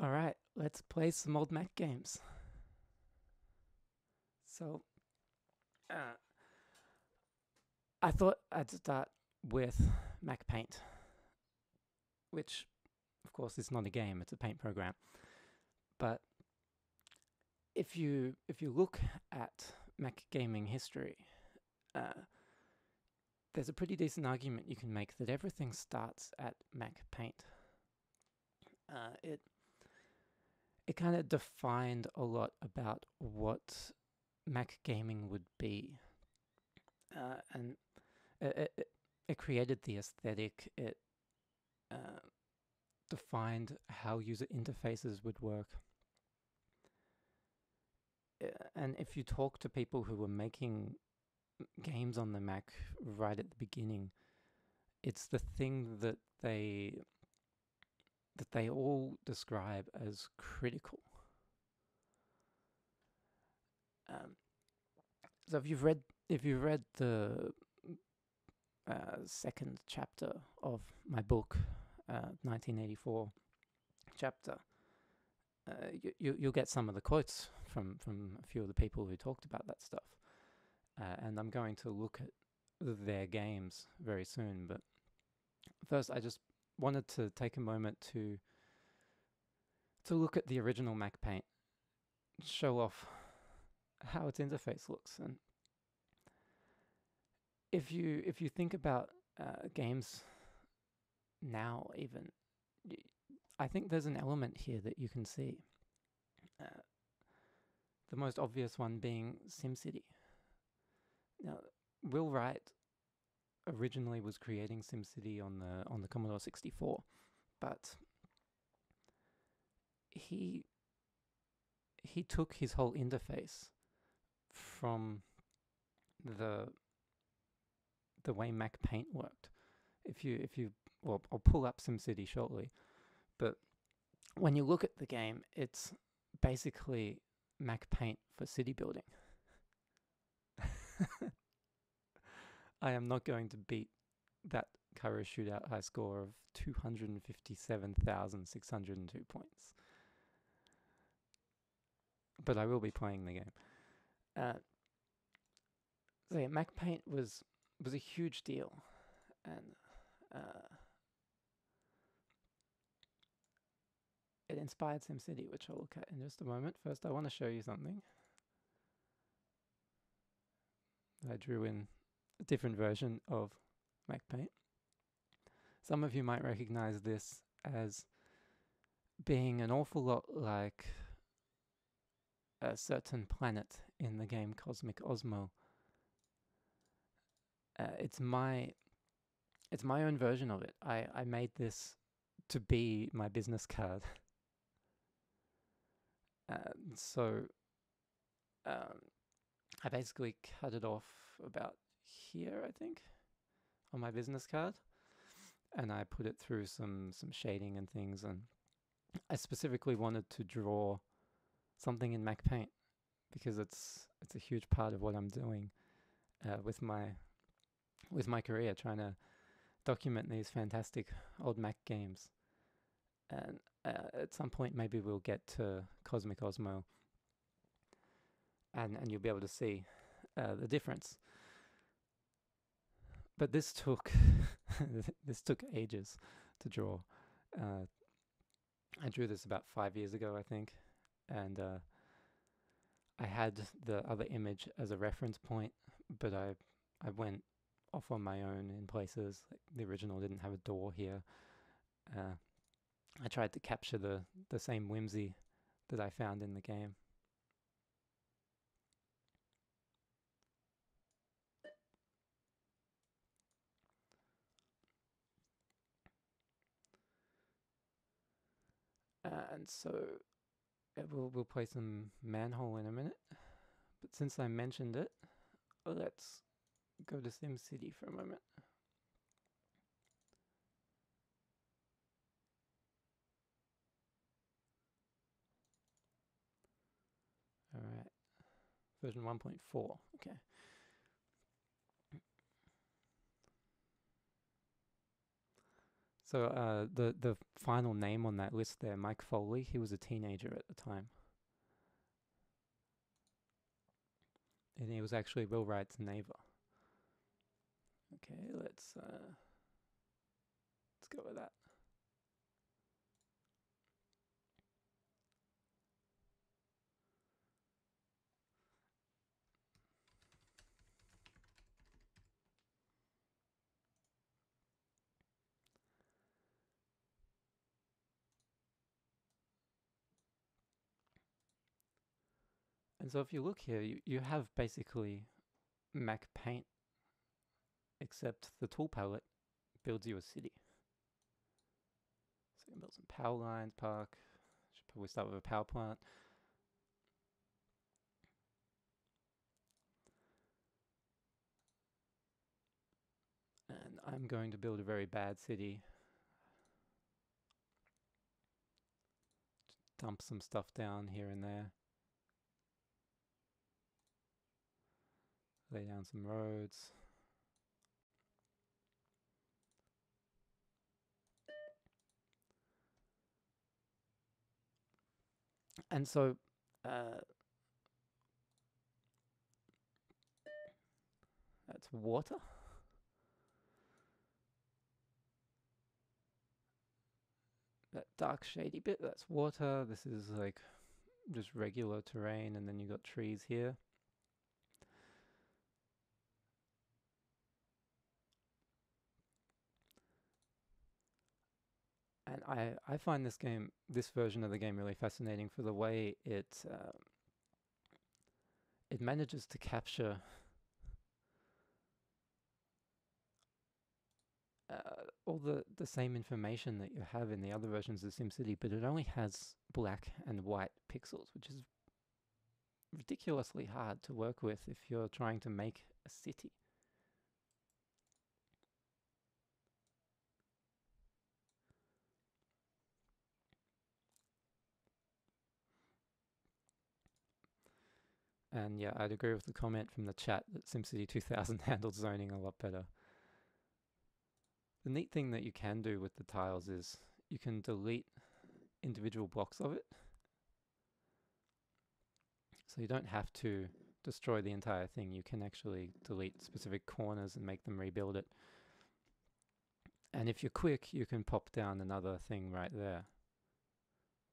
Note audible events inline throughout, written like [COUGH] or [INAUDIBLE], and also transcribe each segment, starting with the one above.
All right, let's play some old Mac games. So, uh, I thought I'd start with Mac Paint, which, of course, is not a game; it's a paint program. But if you if you look at Mac gaming history, uh, there's a pretty decent argument you can make that everything starts at Mac Paint. Uh, it it kind of defined a lot about what Mac gaming would be, uh, and it, it, it created the aesthetic. It uh, defined how user interfaces would work. Uh, and if you talk to people who were making games on the Mac right at the beginning, it's the thing that they that they all describe as critical. Um, so if you've read if you've read the uh, second chapter of my book, uh, 1984 chapter, uh, you, you you'll get some of the quotes from from a few of the people who talked about that stuff, uh, and I'm going to look at their games very soon. But first, I just wanted to take a moment to to look at the original Mac Paint, show off how its interface looks, and if you if you think about uh, games now, even I think there's an element here that you can see. Uh, the most obvious one being SimCity. Now, Will Wright originally was creating SimCity on the on the Commodore 64, but he he took his whole interface from the the way Mac Paint worked. If you if you well, I'll pull up SimCity shortly, but when you look at the game, it's basically Mac Paint for city building. [LAUGHS] I am not going to beat that Cairo shootout high score of 257,602 points. But I will be playing the game. Uh, so yeah, Mac Paint was was a huge deal, and uh, it inspired SimCity, which I'll look at in just a moment. First, I want to show you something. I drew in a different version of Mac Paint. Some of you might recognize this as being an awful lot like a certain planet in the game Cosmic Osmo. Uh, it's my it's my own version of it. I, I made this to be my business card. [LAUGHS] uh, so um, I basically cut it off about here, I think, on my business card, and I put it through some some shading and things. And I specifically wanted to draw something in Mac Paint because it's it's a huge part of what I'm doing uh, with my with my career, trying to document these fantastic old Mac games. And uh, at some point, maybe we'll get to Cosmic Osmo, and and you'll be able to see uh, the difference. But this took [LAUGHS] this took ages to draw. Uh, I drew this about five years ago, I think, and uh, I had the other image as a reference point, but I I went off on my own in places. Like the original didn't have a door here. Uh, I tried to capture the, the same whimsy that I found in the game. And so uh, we'll we'll play some manhole in a minute. But since I mentioned it, let's go to SimCity for a moment. All right, version 1.4, okay. So uh, the the final name on that list there, Mike Foley, he was a teenager at the time, and he was actually Will Wright's neighbor. Okay, let's uh, let's go with that. And so if you look here, you, you have basically Mac Paint, except the tool palette builds you a city. So you can build some power lines, park. Should probably start with a power plant. And I'm going to build a very bad city. Dump some stuff down here and there. Lay down some roads. And so uh, that's water. That dark shady bit, that's water. This is like just regular terrain, and then you got trees here. And I I find this game this version of the game really fascinating for the way it uh, it manages to capture uh, all the the same information that you have in the other versions of SimCity, but it only has black and white pixels, which is ridiculously hard to work with if you're trying to make a city. And yeah, I'd agree with the comment from the chat that SimCity 2000 [LAUGHS] handled zoning a lot better. The neat thing that you can do with the tiles is you can delete individual blocks of it. So you don't have to destroy the entire thing. You can actually delete specific corners and make them rebuild it. And if you're quick, you can pop down another thing right there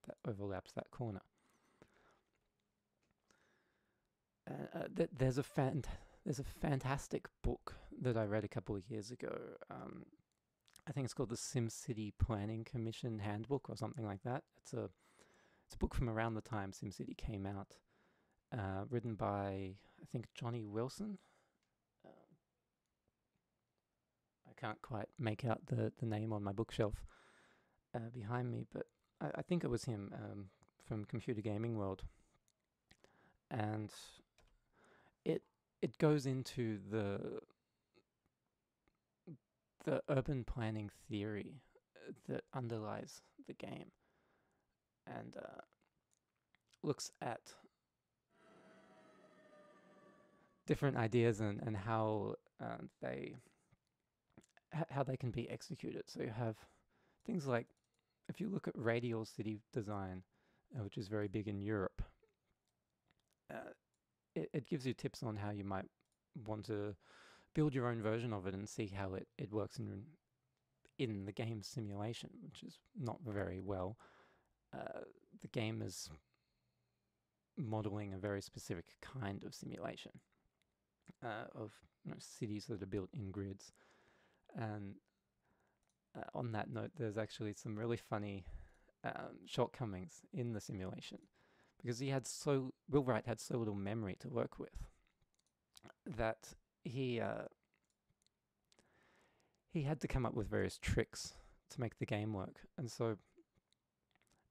that overlaps that corner. Uh, th- there's a fan- there's a fantastic book that I read a couple of years ago. Um, I think it's called the SimCity Planning Commission Handbook or something like that. It's a it's a book from around the time SimCity came out, uh, written by I think Johnny Wilson. Um, I can't quite make out the the name on my bookshelf uh, behind me, but I, I, think it was him um, from Computer Gaming World. And it goes into the the urban planning theory uh, that underlies the game and uh, looks at different ideas and, and how uh, they how they can be executed. So you have things like if you look at radial city design, uh, which is very big in Europe, uh, it, it gives you tips on how you might want to build your own version of it and see how it, it works in in the game simulation, which is not very well. Uh, the game is modeling a very specific kind of simulation uh, of you know, cities that are built in grids. And uh, on that note, there's actually some really funny um, shortcomings in the simulation because he had so Will Wright had so little memory to work with that he uh, he had to come up with various tricks to make the game work, and so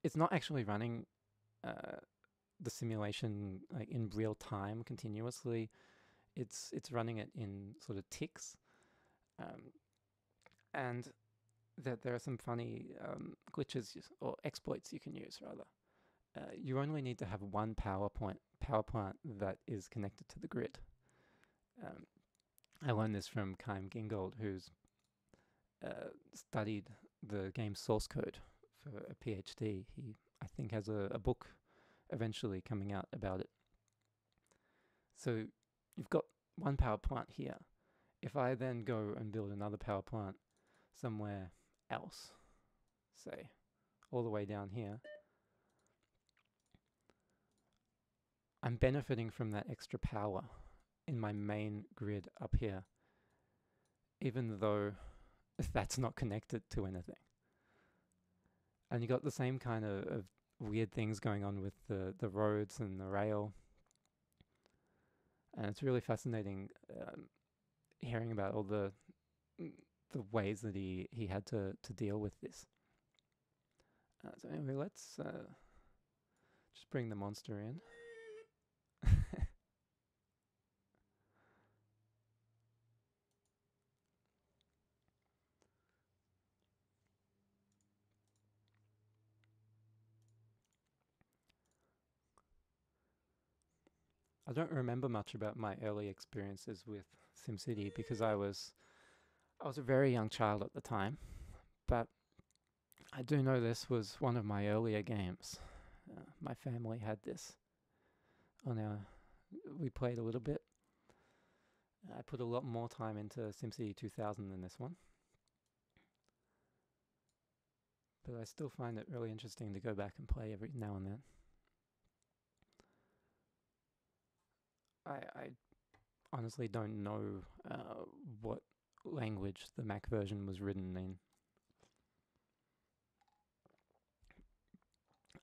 it's not actually running uh, the simulation like in real time continuously. It's it's running it in sort of ticks, um, and that there are some funny um, glitches or exploits you can use rather uh, you only need to have one PowerPoint power plant that is connected to the grid. Um, I learned this from Chaim Gingold, who's uh, studied the game's source code for a PhD. He, I think, has a, a book eventually coming out about it. So you've got one power plant here. If I then go and build another power plant somewhere else, say, all the way down here, I'm benefiting from that extra power in my main grid up here, even though [LAUGHS] that's not connected to anything. And you got the same kind of, of weird things going on with the, the roads and the rail. And it's really fascinating um, hearing about all the the ways that he, he had to, to deal with this. Uh, so anyway, let's uh, just bring the monster in. I don't remember much about my early experiences with SimCity because I was I was a very young child at the time, but I do know this was one of my earlier games. Uh, my family had this on our. We played a little bit. I put a lot more time into SimCity 2000 than this one. But I still find it really interesting to go back and play every now and then. I, I honestly don't know uh, what language the Mac version was written in.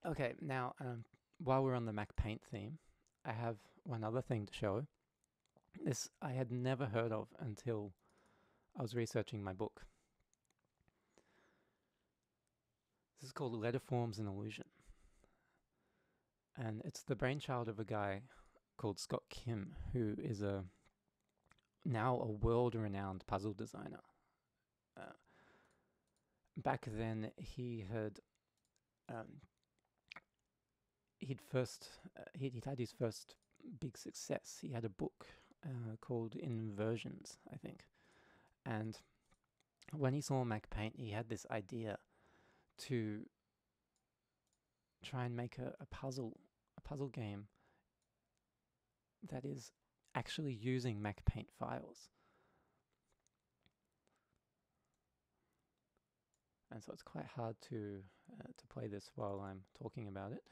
Okay, now um, while we're on the Mac Paint theme, I have one other thing to show. This I had never heard of until I was researching my book. This is called Letterforms and Illusion. And it's the brainchild of a guy called Scott Kim, who is a now a world-renowned puzzle designer. Uh, back then, he had um, he'd first uh, he'd, he'd, had his first big success. He had a book uh, called Inversions, I think, and when he saw Mac Paint, he had this idea to try and make a, a puzzle a puzzle game that is actually using MacPaint files. And so it's quite hard to uh, to play this while I'm talking about it.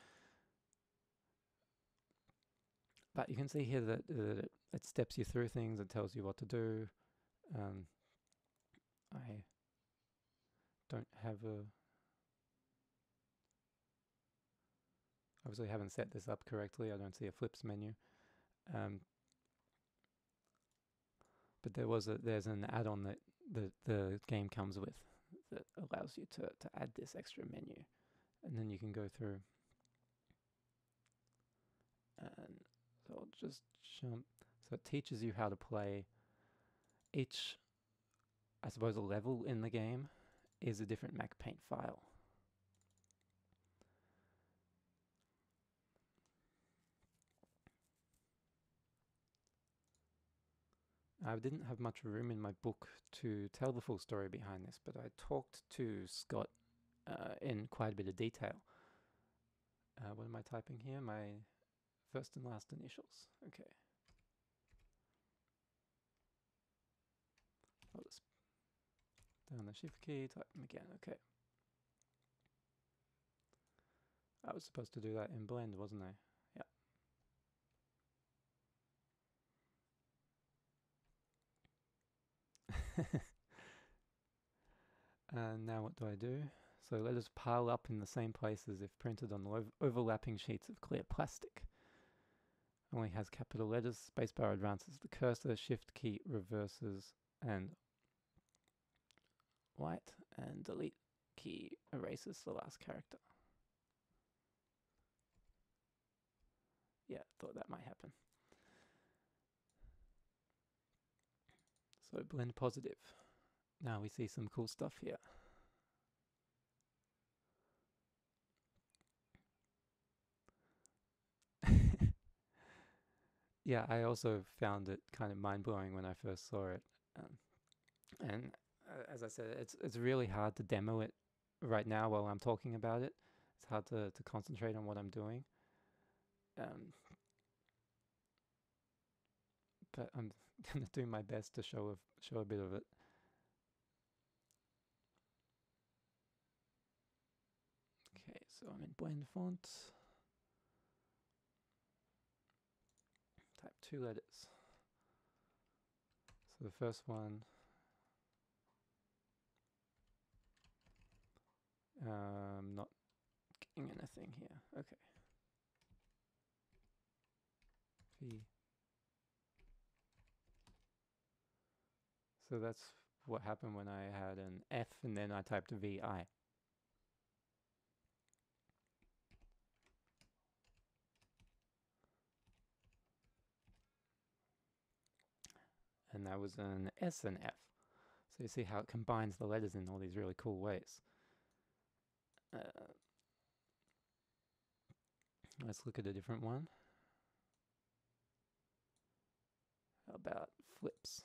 But you can see here that uh, it steps you through things, it tells you what to do. Um, I don't have a obviously haven't set this up correctly. I don't see a flips menu. Um, but there was a there's an add-on that the the game comes with that allows you to to add this extra menu, and then you can go through. And so I'll just jump. So it teaches you how to play. Each, I suppose, a level in the game is a different Mac Paint file. I didn't have much room in my book to tell the full story behind this, but I talked to Scott uh, in quite a bit of detail. Uh, what am I typing here? My first and last initials. Okay. I'll just down the shift key, type them again. Okay. I was supposed to do that in Blend, wasn't I? [LAUGHS] and now what do I do? So letters pile up in the same places if printed on ov overlapping sheets of clear plastic. Only has capital letters, spacebar advances the cursor, shift key reverses and white, and delete key erases the last character. Yeah, thought that might happen. So blend positive. Now we see some cool stuff here. [LAUGHS] yeah, I also found it kind of mind blowing when I first saw it. Um, and uh, as I said, it's it's really hard to demo it right now while I'm talking about it. It's hard to to concentrate on what I'm doing. Um, but I'm [LAUGHS] gonna do my best to show a show a bit of it. Okay, so I'm in Blend font. Type two letters. So the first one um not getting anything here. Okay. V So that's what happened when I had an F and then I typed VI. And that was an S and F. So you see how it combines the letters in all these really cool ways. Uh, let's look at a different one. How about flips?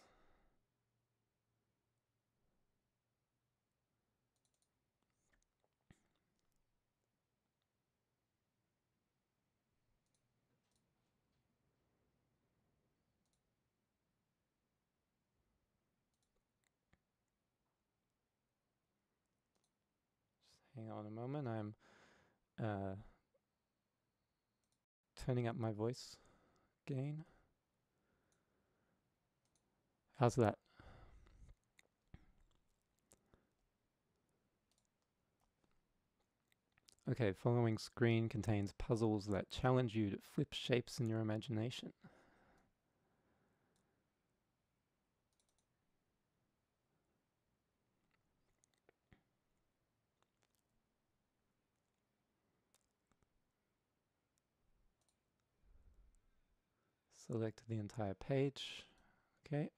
Hang on a moment, I'm uh, turning up my voice gain. How's that? Okay, following screen contains puzzles that challenge you to flip shapes in your imagination. Select the entire page. Okay.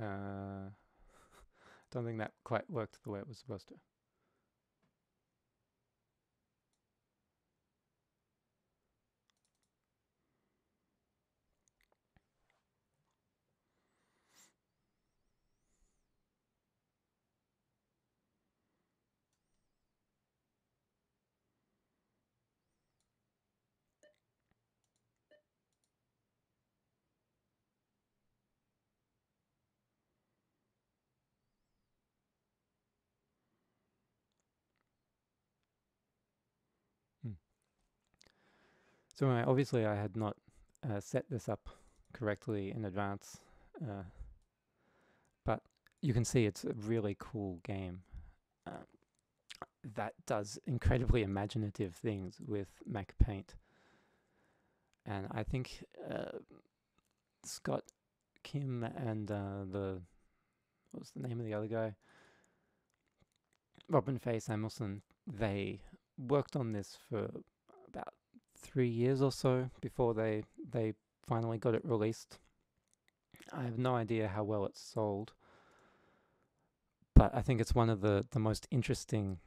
Uh, [LAUGHS] don't think that quite worked the way it was supposed to. So obviously I had not uh, set this up correctly in advance, uh, but you can see it's a really cool game uh, that does incredibly imaginative things with Mac Paint. And I think uh, Scott Kim and uh, the what's the name of the other guy? Robin Fay Samuelson. They worked on this for three years or so before they they finally got it released. I have no idea how well it's sold, but I think it's one of the the most interesting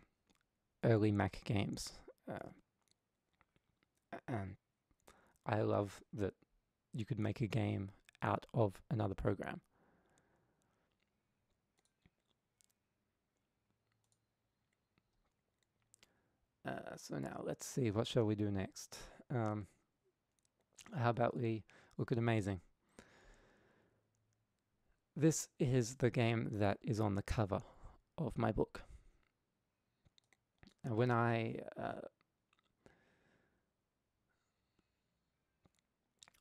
early Mac games, uh, and I love that you could make a game out of another program. Uh, so now let's see, what shall we do next? Um, how about we look at Amazing? This is the game that is on the cover of my book. Now, when I uh,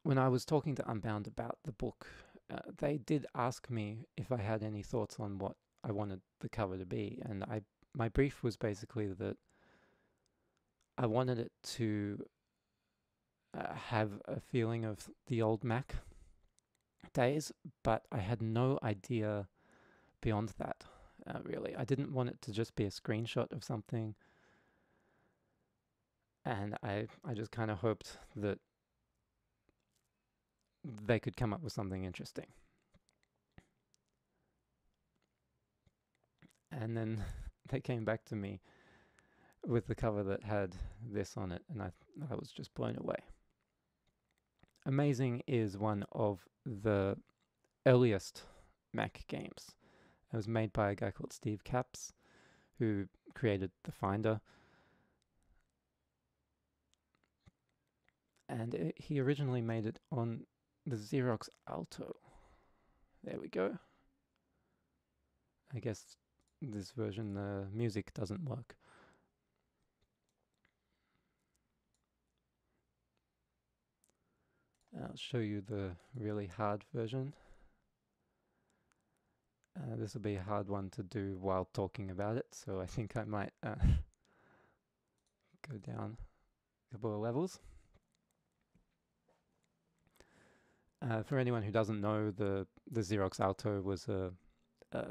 when I was talking to Unbound about the book, uh, they did ask me if I had any thoughts on what I wanted the cover to be, and I my brief was basically that I wanted it to uh, have a feeling of the old Mac days, but I had no idea beyond that, uh, really. I didn't want it to just be a screenshot of something. And I, I just kind of hoped that they could come up with something interesting. And then [LAUGHS] they came back to me with the cover that had this on it, and I I was just blown away. Amazing is one of the earliest Mac games. It was made by a guy called Steve Capps, who created the Finder. And it, he originally made it on the Xerox Alto. There we go. I guess this version the music doesn't work. I'll show you the really hard version. Uh, this will be a hard one to do while talking about it, so I think I might uh, [LAUGHS] go down a couple of levels. Uh, for anyone who doesn't know, the the Xerox Alto was a a,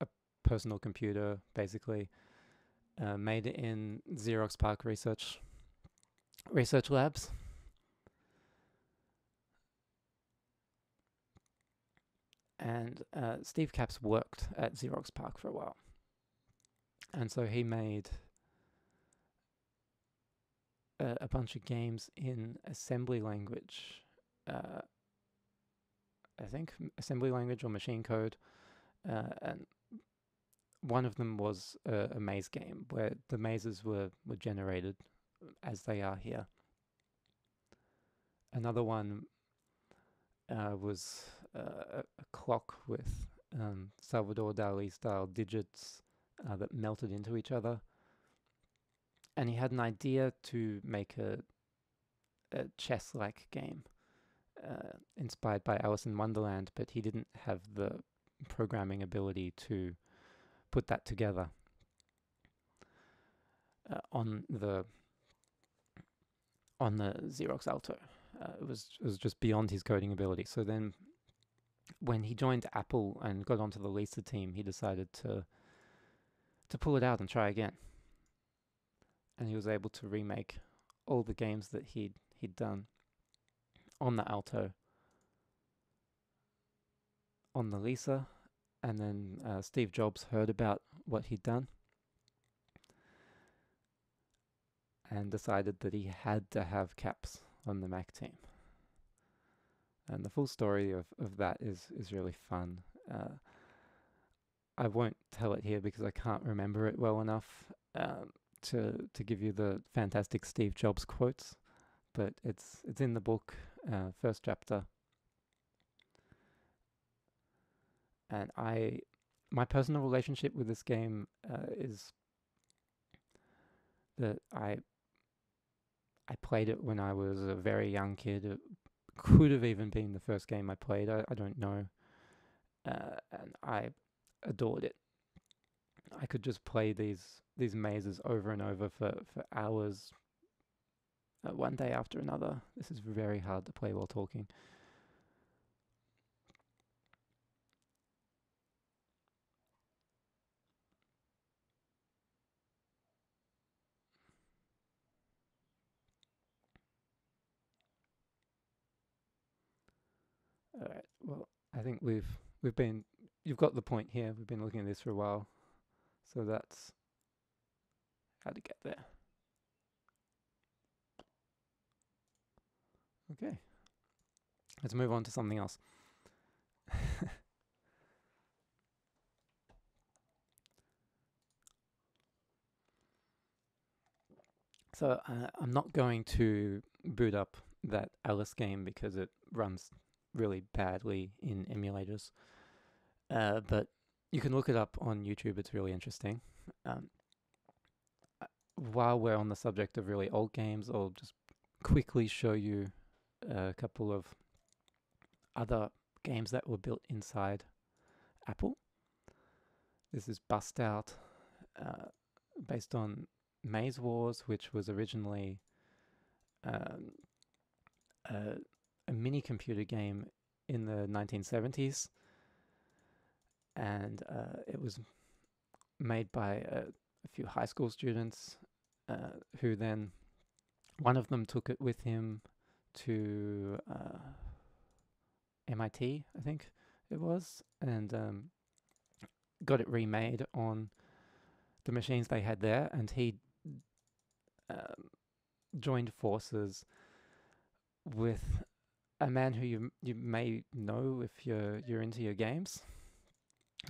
a personal computer, basically uh, made in Xerox PARC Research research labs. And uh, Steve Capps worked at Xerox PARC for a while, and so he made a, a bunch of games in assembly language. Uh, I think assembly language or machine code, uh, and one of them was a, a, maze game where the mazes were were generated as they are here. Another one uh, was uh, a clock with um, Salvador Dali style digits uh, that melted into each other. And he had an idea to make a, a chess like game uh, inspired by Alice in Wonderland, but he didn't have the programming ability to put that together uh, on the on the Xerox Alto. Uh, it was it was just beyond his coding ability. So then, when he joined Apple and got onto the Lisa team, he decided to to pull it out and try again. And he was able to remake all the games that he'd he'd done on the alto, on the Lisa, and then uh, Steve Jobs heard about what he'd done and decided that he had to have Capps on the Mac team. And the full story of, of that is, is really fun. Uh, I won't tell it here because I can't remember it well enough um, to to give you the fantastic Steve Jobs quotes, but it's it's in the book uh, first chapter. And I, my personal relationship with this game uh, is that I, I played it when I was a very young kid. Could have even been the first game I played. I, I don't know. Uh, and I adored it. I could just play these these mazes over and over for, for hours, uh, one day after another. This is very hard to play while talking. All right. Well, I think we've we've been you've got the point here. We've been looking at this for a while, so that's how to get there. Okay. Let's move on to something else. [LAUGHS] so uh, I'm not going to boot up that Alice game because it runs really badly in emulators. Uh, but you can look it up on YouTube. It's really interesting. Um, uh, while we're on the subject of really old games, I'll just quickly show you a couple of other games that were built inside Apple. This is Bust Out, uh, based on Maze Wars, which was originally um, a, a mini computer game in the 1970s, and uh, it was made by a, a few high school students uh, who then one of them took it with him to uh, MIT, I think it was, and um, got it remade on the machines they had there. And he um, joined forces with a man who you you may know if you're you're into your games,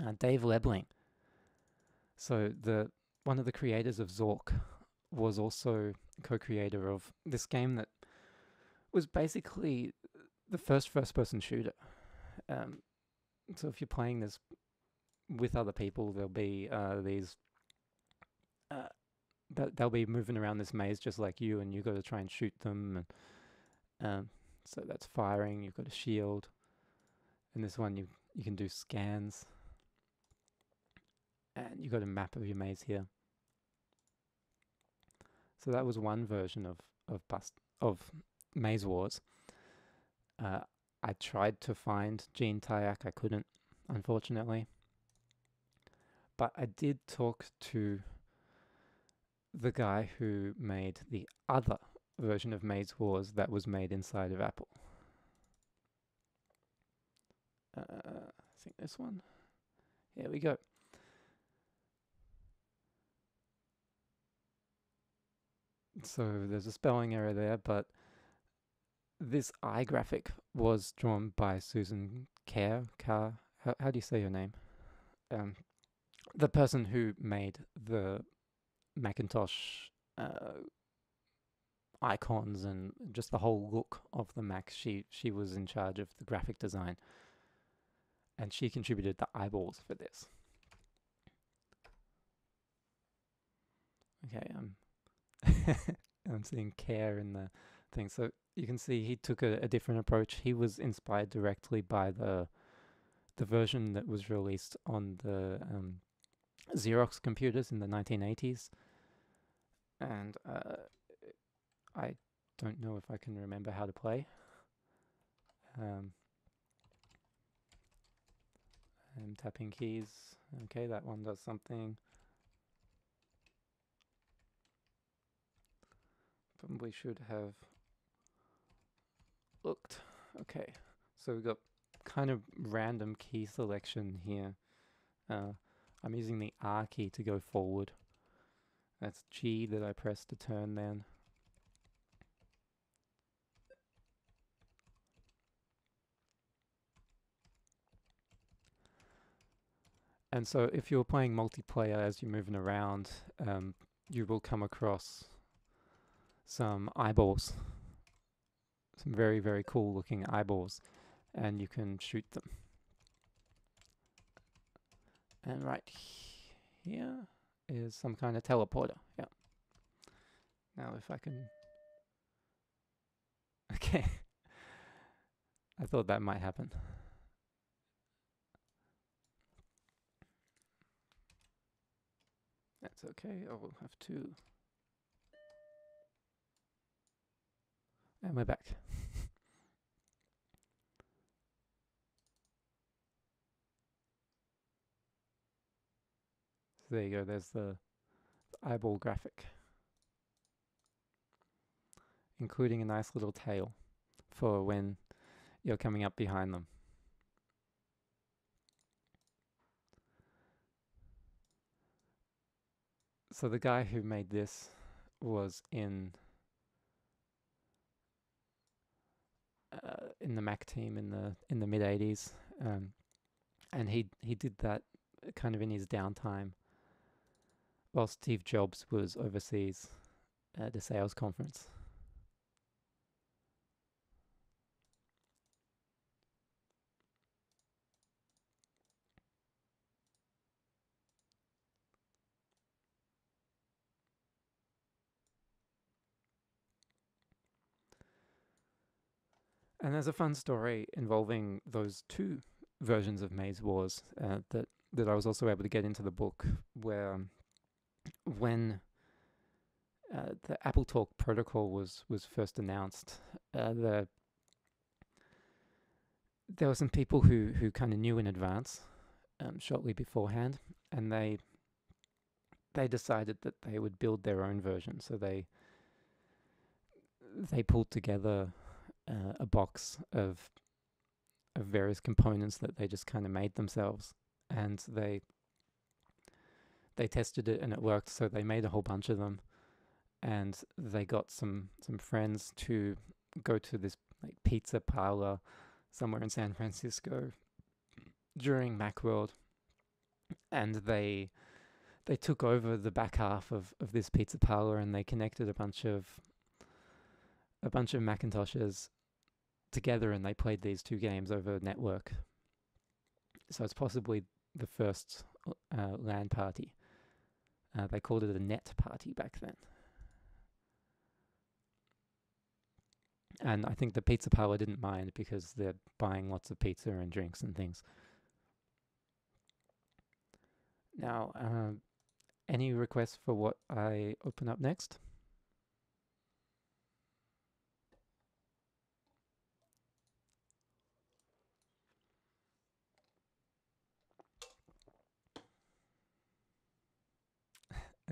uh, Dave Lebling. So the one of the creators of Zork was also co-creator of this game that was basically the first first-person shooter. Um, so if you're playing this with other people, there'll be uh, these. Uh, they'll be moving around this maze just like you, and you got to try and shoot them. And um, so that's firing. You've got a shield, and this one you you can do scans, and you've got a map of your maze here. So that was one version of of bust of Maze Wars. Uh, I tried to find Gene Tyack. I couldn't, unfortunately. But I did talk to the guy who made the other version of Maze Wars that was made inside of Apple. Uh, I think this one. Here we go. So there's a spelling error there, but this eye graphic was drawn by Susan Kare. Car, how, how do you say your name? Um, the person who made the Macintosh uh, icons and just the whole look of the Mac. She she was in charge of the graphic design, and she contributed the eyeballs for this. Okay, I'm [LAUGHS] I'm seeing care in the thing. So you can see he took a, a different approach. He was inspired directly by the the version that was released on the um, Xerox computers in the 1980s. And uh, I don't know if I can remember how to play. Um, I'm tapping keys. Okay, that one does something. Probably should have looked. Okay, so we've got kind of random key selection here. Uh, I'm using the R key to go forward. That's G that I press to turn then. And so if you're playing multiplayer as you're moving around, um, you will come across some eyeballs. Some very, very cool looking eyeballs. And you can shoot them. And right here is some kind of teleporter. Yeah. Now if I can... [LAUGHS] Okay. I thought that might happen. That's okay. I will have two. And we're back. So [LAUGHS] there you go, there's the eyeball graphic. Including a nice little tail for when you're coming up behind them. So the guy who made this was in uh, in the Mac team in the in the mid '80s, um, and he he did that kind of in his downtime while Steve Jobs was overseas at a sales conference. And there's a fun story involving those two versions of Maze Wars uh, that that I was also able to get into the book, where um, when uh, the AppleTalk protocol was was first announced, uh, the there were some people who who kind of knew in advance, um, shortly beforehand, and they they decided that they would build their own version. So they they pulled together uh, a box of of various components that they just kind of made themselves, and they they tested it and it worked, so they made a whole bunch of them. and they got some some friends to go to this like pizza parlor somewhere in San Francisco during Macworld, and they they took over the back half of, of this pizza parlor and they connected a bunch of a bunch of Macintoshes together and they played these two games over network. So it's possibly the first uh, LAN party. Uh, they called it a net party back then. And I think the pizza parlor didn't mind because they're buying lots of pizza and drinks and things. Now, uh, any requests for what I open up next?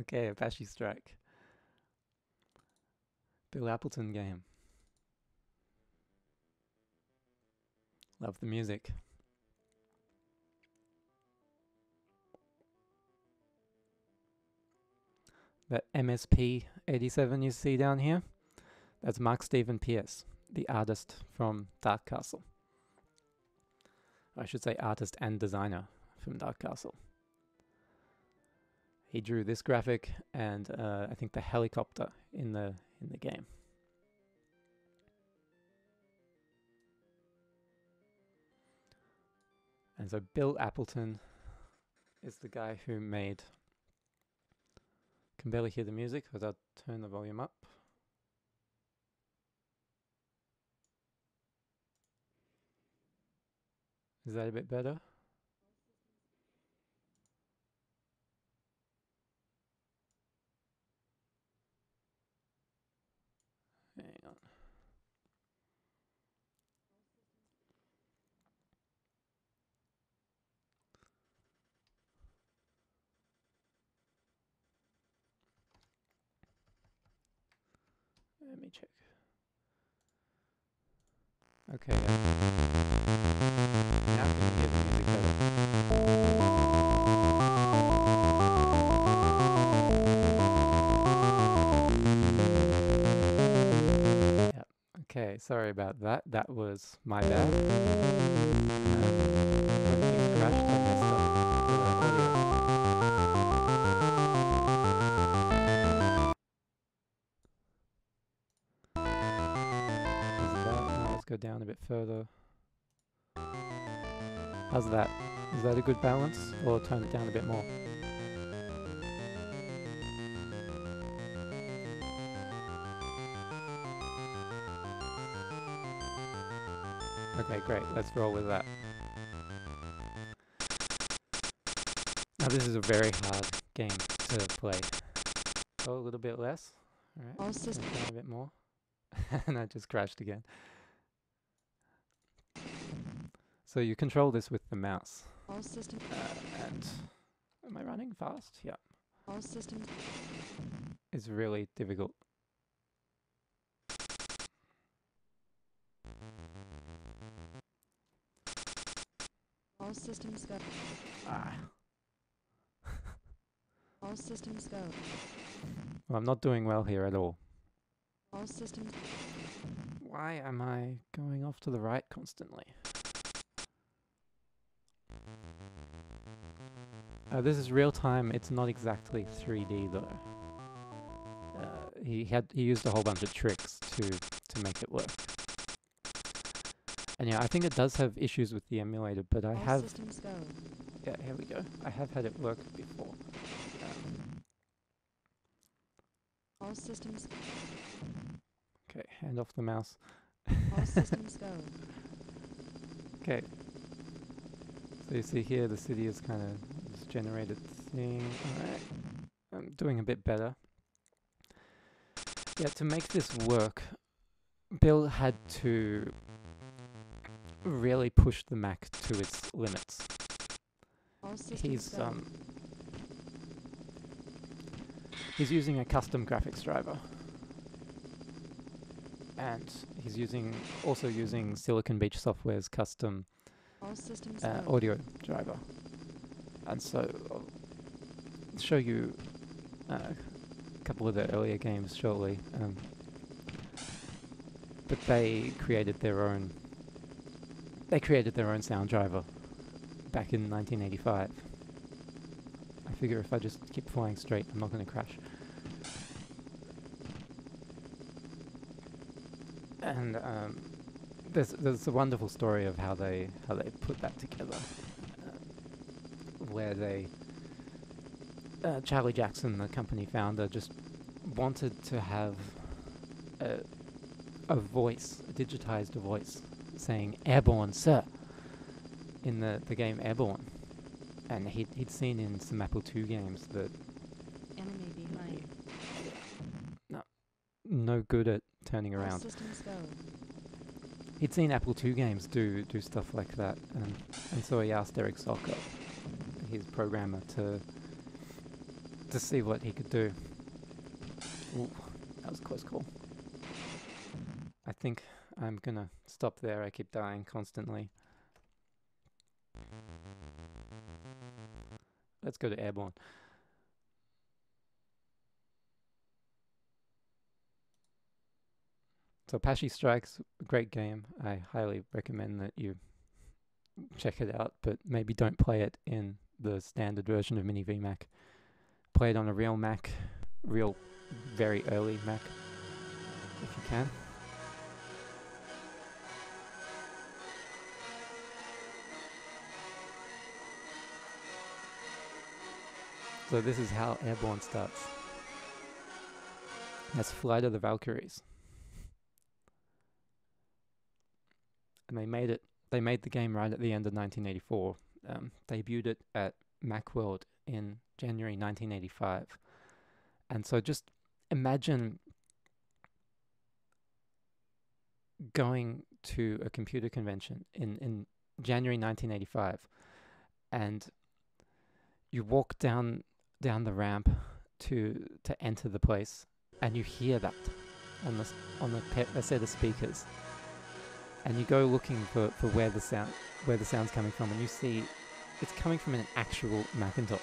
Okay, Apache Strike. Bill Appleton game. Love the music. That MSP 87 you see down here, that's Mark Stephen Pierce, the artist from Dark Castle. I should say artist and designer from Dark Castle. He drew this graphic and uh, I think the helicopter in the in the game. And so Bill Appleton is the guy who made. Can barely hear the music, but I'll turn the volume up. Is that a bit better? Okay, sorry about that. That was my bad. Let's go down a bit further. How's that? Is that a good balance? Or turn it down a bit more? Okay, great. Let's roll with that. Now this is a very hard game to play. Oh, a little bit less. Alright, a bit more. [LAUGHS] and I just crashed again. So you control this with the mouse. All systems. Uh, and am I running fast? Yeah. All systems. It's really difficult. All systems go. Ah. All systems go. Well, I'm not doing well here at all. All systems. Why am I going off to the right constantly? Uh, this is real time. It's not exactly 3D though. Uh, he had he used a whole bunch of tricks to to make it work. And yeah, I think it does have issues with the emulator, but I All have systems go. yeah, here we go. I have had it work before. Um, All systems. okay, hand off the mouse. All systems go. [LAUGHS] Okay. So you see here, the city is kind of this generated thing. Alright. I'm doing a bit better. Yeah, to make this work, Bill had to really push the Mac to its limits. He's um he's using a custom graphics driver. And he's using also using Silicon Beach Software's custom uh, audio driver. And so I'll show you uh, couple of the earlier games shortly. Um, but they created their own. They created their own sound driver back in 1985. I figure if I just keep flying straight, I'm not going to crash. And um, there's there's a wonderful story of how they how they put that together, uh, where they uh, Charlie Jackson, the company founder, just wanted to have a, a voice, a digitized voice, saying "Airborne, sir," in the the game Airborne, and he'd he'd seen in some Apple II games that Enemy behind. no good at turning around. He'd seen Apple II games do do stuff like that, and and so he asked Eric Zocher, his programmer, to to see what he could do. Ooh, that was a close call. I think I'm gonna stop there. I keep dying constantly. Let's go to Airborne. So Apache Strikes, great game. I highly recommend that you check it out, but maybe don't play it in the standard version of Mini VMAC. Play it on a real Mac, real very early Mac, if you can. So this is how Airborne starts. That's Flight of the Valkyries. and they made it. They made the game right at the end of 1984. Um, debuted it at MacWorld in January 1985, and so just imagine going to a computer convention in in January 1985, and you walk down down the ramp to to enter the place, and you hear that on the on the pe- a set of speakers and you go looking for, for where the sound where the sound's coming from, and you see it's coming from an actual Macintosh.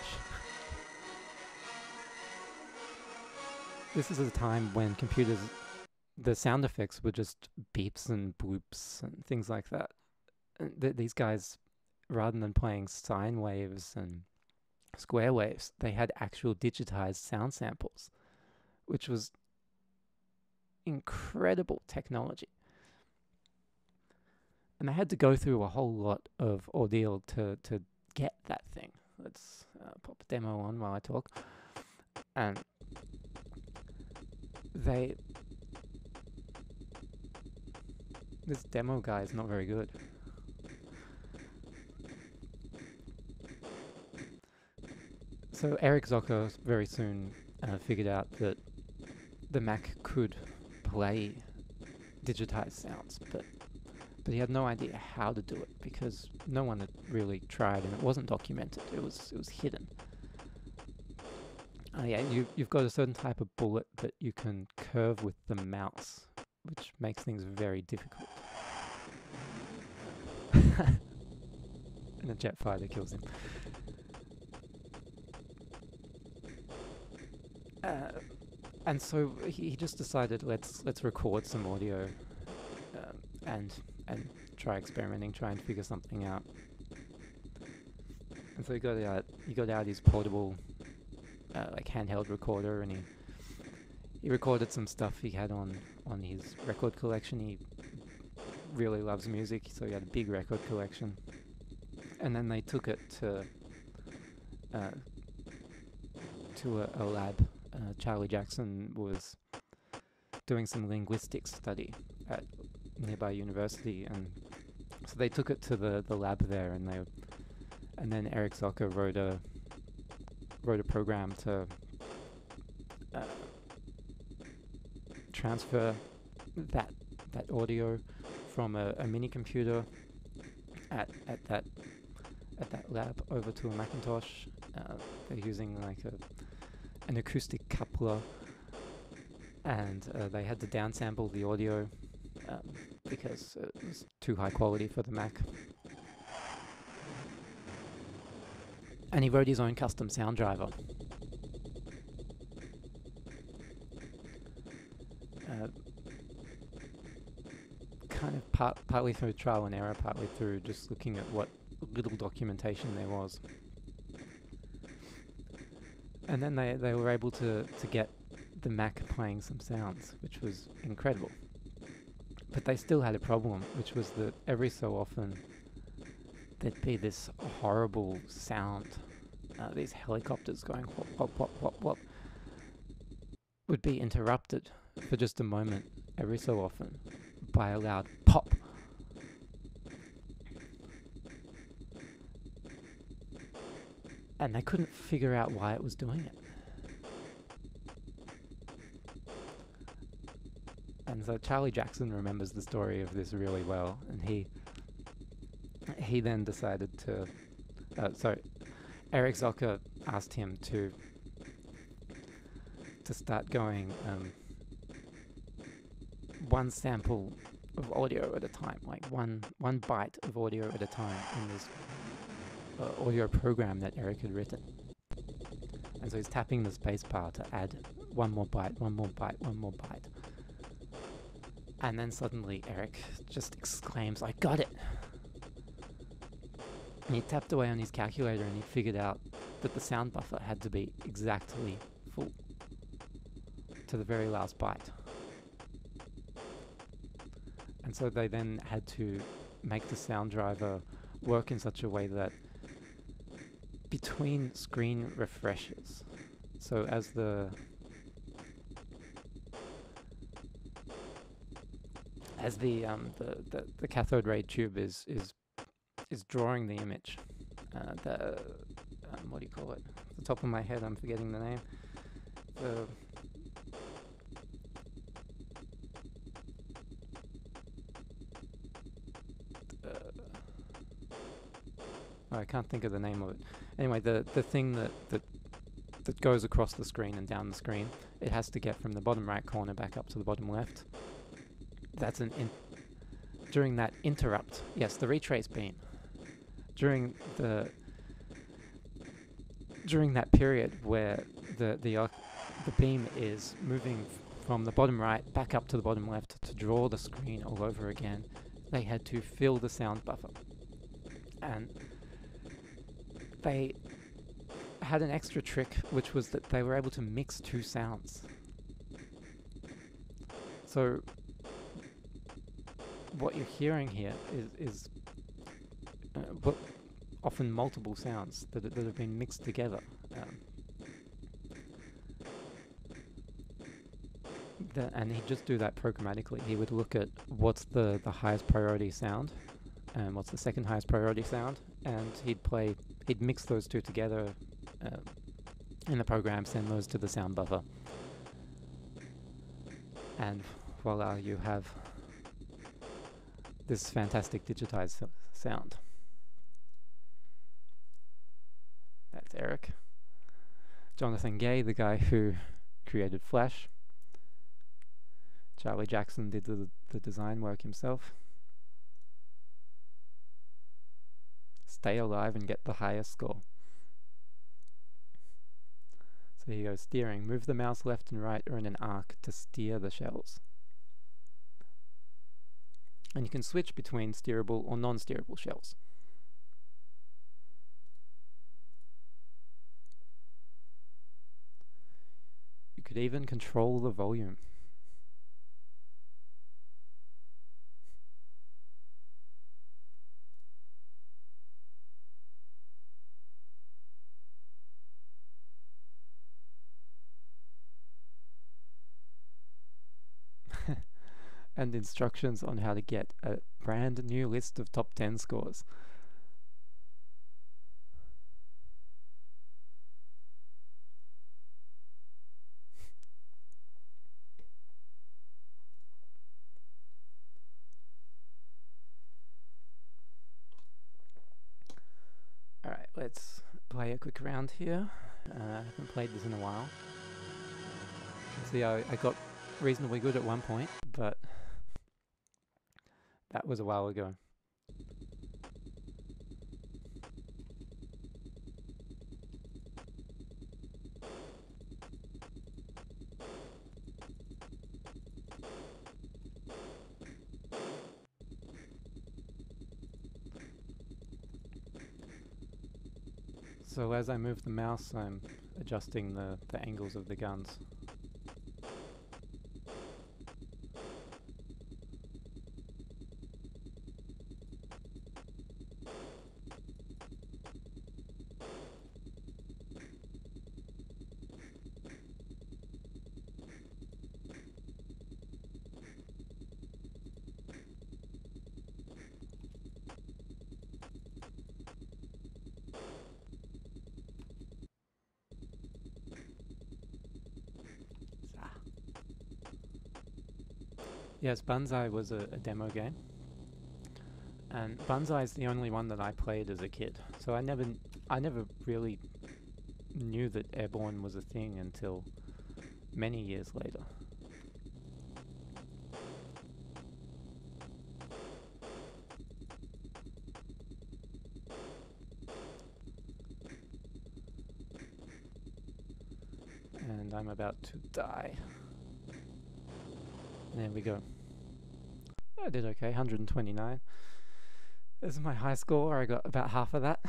this is a time when computers, the sound effects were just beeps and bloops and things like that. Th- these guys, rather than playing sine waves and square waves, they had actual digitized sound samples, which was incredible technology and they had to go through a whole lot of ordeal to to get that thing. Let's uh, pop a demo on while I talk. And they this demo guy is not very good. So Eric s- very soon uh, figured out that the Mac could play digitized sounds, but but he had no idea how to do it because no one had really tried and it wasn't documented. It was it was hidden. Oh yeah, you you've got a certain type of bullet that you can curve with the mouse, which makes things very difficult. [LAUGHS] and a jet fighter kills him. Uh, and so he, he just decided let's let's record some audio um, and and try experimenting, try and figure something out. And so he got out he got out his portable uh, like handheld recorder and he he recorded some stuff he had on on his record collection. He really loves music, so he had a big record collection. And then they took it to uh, to a, a lab. Uh, Charlie Jackson was doing some linguistics study at nearby university, and so they took it to the, the lab there, and they and then Eric Zocher wrote a wrote a program to uh, transfer that that audio from a, a mini computer at at that at that lab over to a Macintosh. Uh, they're using like a an acoustic coupler, and uh, they had to downsample the audio um, because it was too high quality for the Mac. And he wrote his own custom sound driver. uh, kind of part, partly through trial and error, partly through just looking at what little documentation there was. And then they, they were able to, to get the Mac playing some sounds, which was incredible. But they still had a problem, which was that every so often there'd be this horrible sound, uh, these helicopters going whop, whop, whop, whop, whop, would be interrupted for just a moment every so often by a loud pop. And they couldn't figure out why it was doing it. And so Charlie Jackson remembers the story of this really well, and he he then decided to. Uh, so Eric Zocher asked him to to start going um, one sample of audio at a time, like one one byte of audio at a time in this uh, audio program that Eric had written. And so he's tapping the spacebar to add one more byte, one more byte, one more byte. And then suddenly Eric just exclaims, I got it! And he tapped away on his calculator and he figured out that the sound buffer had to be exactly full to the very last byte. And so they then had to make the sound driver work in such a way that between screen refreshes, so as the as the um the, the, the cathode ray tube is is is drawing the image, uh, the um, what do you call it? Off the top of my head, I'm forgetting the name. The Oh, I can't think of the name of it. Anyway, the the thing that that that goes across the screen and down the screen, it has to get from the bottom right corner back up to the bottom left. That's an in during that interrupt. Yes, the retrace beam. During the during that period where the the uh, the beam is moving from the bottom right back up to the bottom left to draw the screen all over again, they had to fill the sound buffer. And they had an extra trick, which was that they were able to mix two sounds. So what you're hearing here is, is uh, what often multiple sounds that, that have been mixed together. Um, the, and he'd just do that programmatically. He would look at what's the, the highest priority sound and what's the second highest priority sound, and he'd play he'd mix those two together uh, in the program, send those to the sound buffer, and voila, you have this fantastic digitized sound. That's Eric. Jonathan Gay, the guy who created Flash. Charlie Jackson did the, the design work himself. Stay alive and get the highest score. So here you go, steering. Move the mouse left and right or in an arc to steer the shells. And you can switch between steerable or non-steerable shells. You could even control the volume. And instructions on how to get a brand new list of top 10 scores. Alright, let's play a quick round here. Uh, I haven't played this in a while. See, I, I got reasonably good at one point, but that was a while ago. So as I move the mouse, I'm adjusting the, the angles of the guns. Yes, Banzai was a, a demo game. And Banzai is the only one that I played as a kid. So I never I never really knew that Airborne was a thing until many years later. And I'm about to die. There we go. I did okay, 129. This is my high score, I got about half of that.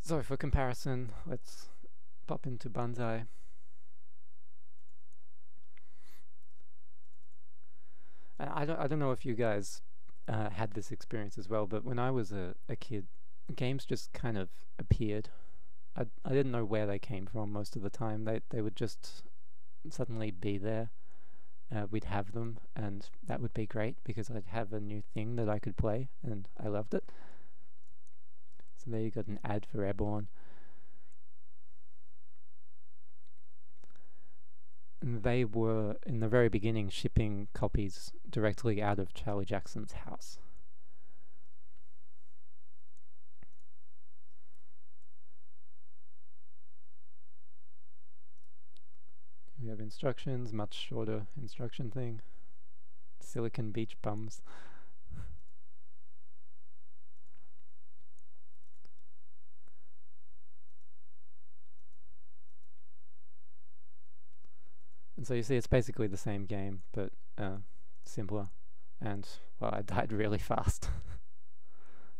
so for comparison, let's pop into Banzai. And I don't, I don't know if you guys uh, had this experience as well, but when I was a, a kid, games just kind of appeared. I I didn't know where they came from most of the time. They they would just suddenly be there. Uh, we'd have them, and that would be great because I'd have a new thing that I could play, and I loved it. So there you got an ad for Airborne. And they were in the very beginning shipping copies directly out of Charlie Jackson's house. Have instructions, much shorter instruction thing. Silicon Beach bums. and so you see it's basically the same game, but uh, simpler. And, well, I died really [LAUGHS] fast.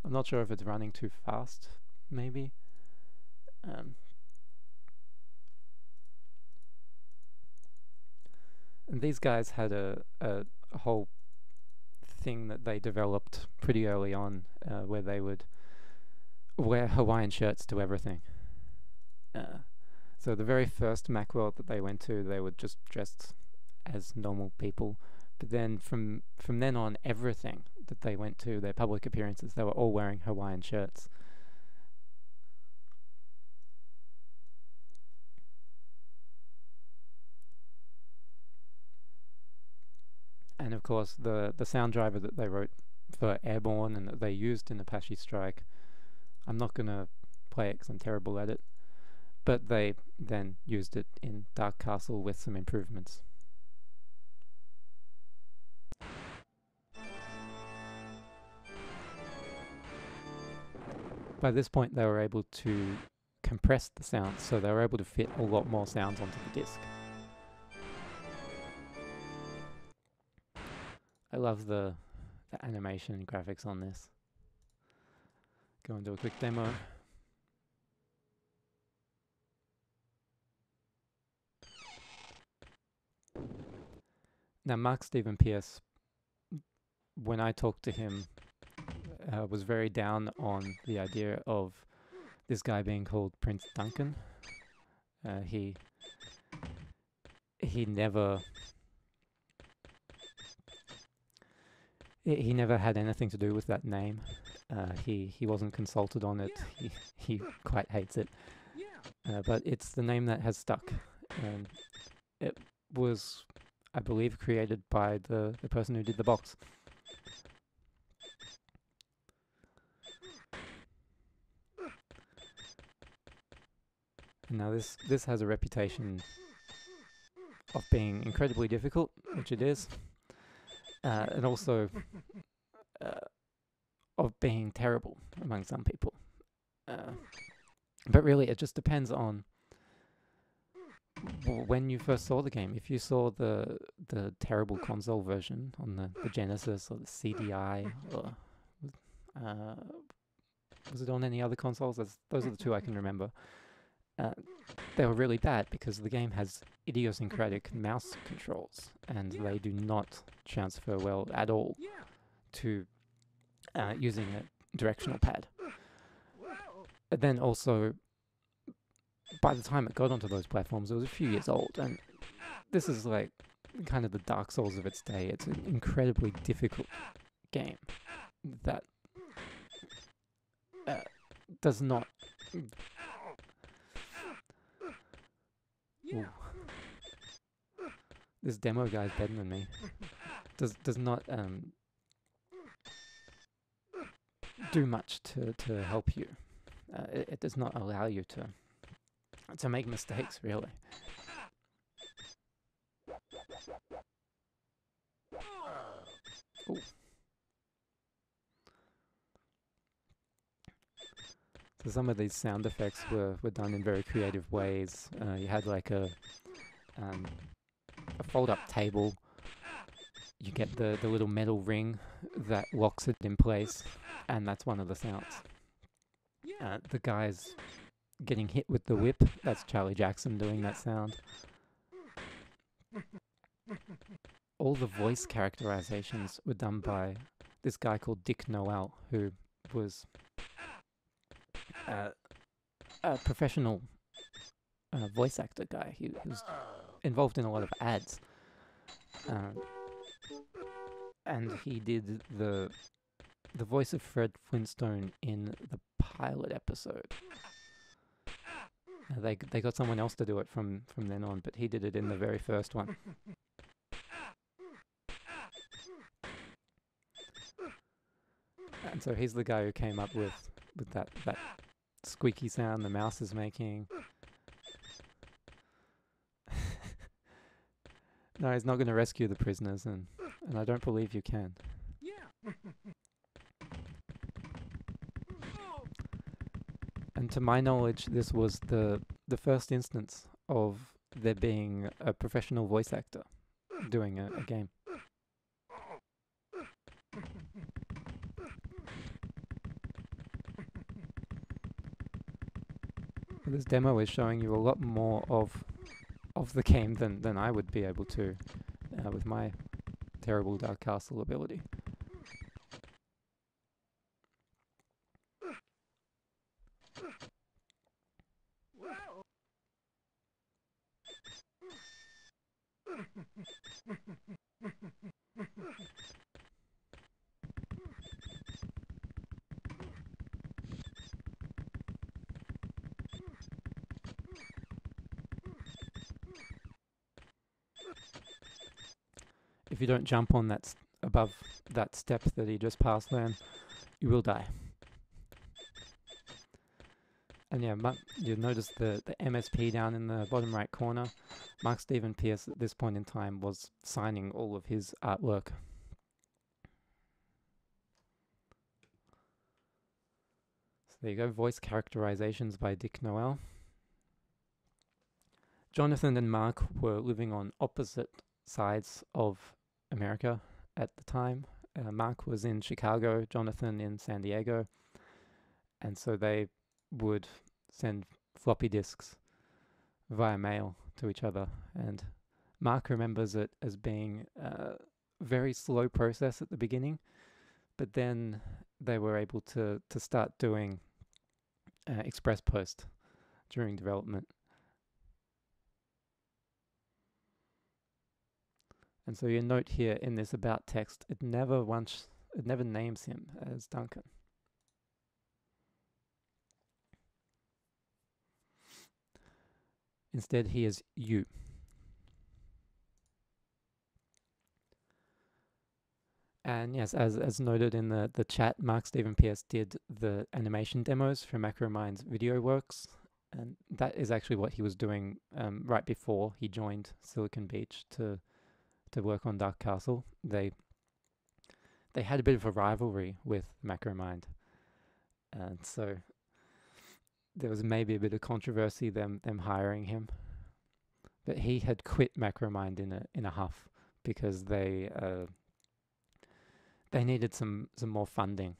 I'm not sure if it's running too fast, maybe. Um, And these guys had a, a, whole thing that they developed pretty early on uh, where they would wear Hawaiian shirts to everything. Uh, so the very first Macworld that they went to, they were just dressed as normal people. But then from from then on, everything that they went to, their public appearances, they were all wearing Hawaiian shirts. And of course the the sound driver that they wrote for Airborne and that they used in Apache Strike. I'm not gonna play it because I'm terrible at it, but they then used it in Dark Castle with some improvements. By this point, they were able to compress the sounds, so they were able to fit a lot more sounds onto the disc. I love the the animation and graphics on this. Go and do a quick demo. Now, Mark Stephen Pierce, when I talked to him, uh, was very down on the idea of this guy being called Prince Duncan. Uh, he he never he, never had anything to do with that name. Uh, he he wasn't consulted on it. He he quite hates it. Uh, but it's the name that has stuck. and it was, I believe, created by the the person who did the box. And now this this has a reputation of being incredibly difficult, which it is uh, and also uh, of being terrible among some people. Uh, but really, it just depends on when you first saw the game, if you saw the the terrible console version on the, the Genesis or the CDI or uh, was it on any other consoles? That's, those are the two I can remember. They were really bad because the game has idiosyncratic mouse controls and they do not transfer well at all to uh, using a directional pad. And then also, by the time it got onto those platforms, it was a few years old, and this is like kind of the Dark Souls of its day. It's an incredibly difficult game that uh, does not. Ooh. This demo guy is better than me. Does does not um do much to to help you. Uh, it, it does not allow you to to make mistakes really. Ooh. So some of these sound effects were, were done in very creative ways. Uh, you had like a um, a fold-up table. You get the, the little metal ring that locks it in place, and that's one of the sounds. Uh, the guys getting hit with the whip, that's Charlie Jackson doing that sound. All the voice characterizations were done by this guy called Dick Noel, who was uh, a professional uh, voice actor guy. He was involved in a lot of ads. Um, and he did the the voice of Fred Flintstone in the pilot episode. Uh, they they got someone else to do it from from then on, but he did it in the very first one. And so he's the guy who came up with with that that squeaky sound the mouse is making. [LAUGHS] no, he's not going to rescue the prisoners, and and I don't believe you can. Yeah. And to my knowledge, this was the the first instance of there being a professional voice actor doing a, a game. This demo is showing you a lot more of of the game than than I would be able to uh, with my terrible Dark Castle ability. If you don't jump on that above that step that he just passed, then you will die. And yeah, mu- you notice the, the MSP down in the bottom right corner. Mark Stephen Pierce at this point in time was signing all of his artwork. So there you go, voice characterizations by Dick Noel. Jonathan and Mark were living on opposite sides of America at the time. Uh, Mark was in Chicago, Jonathan in San Diego. And so they would send floppy disks via mail to each other. And Mark remembers it as being a very slow process at the beginning, but then they were able to, to start doing uh, Express Post during development. And so your note here in this about text, it never once, it never names him as Duncan. Instead, he is you. And yes, as as noted in the, the chat, Mark Stephen Pierce did the animation demos for Macromind's VideoWorks, and that is actually what he was doing um, right before he joined Silicon Beach to to work on Dark Castle. They they had a bit of a rivalry with Macromind, and so there was maybe a bit of controversy them them hiring him. but he had quit Macromind in a in a huff because they uh, they needed some some more funding,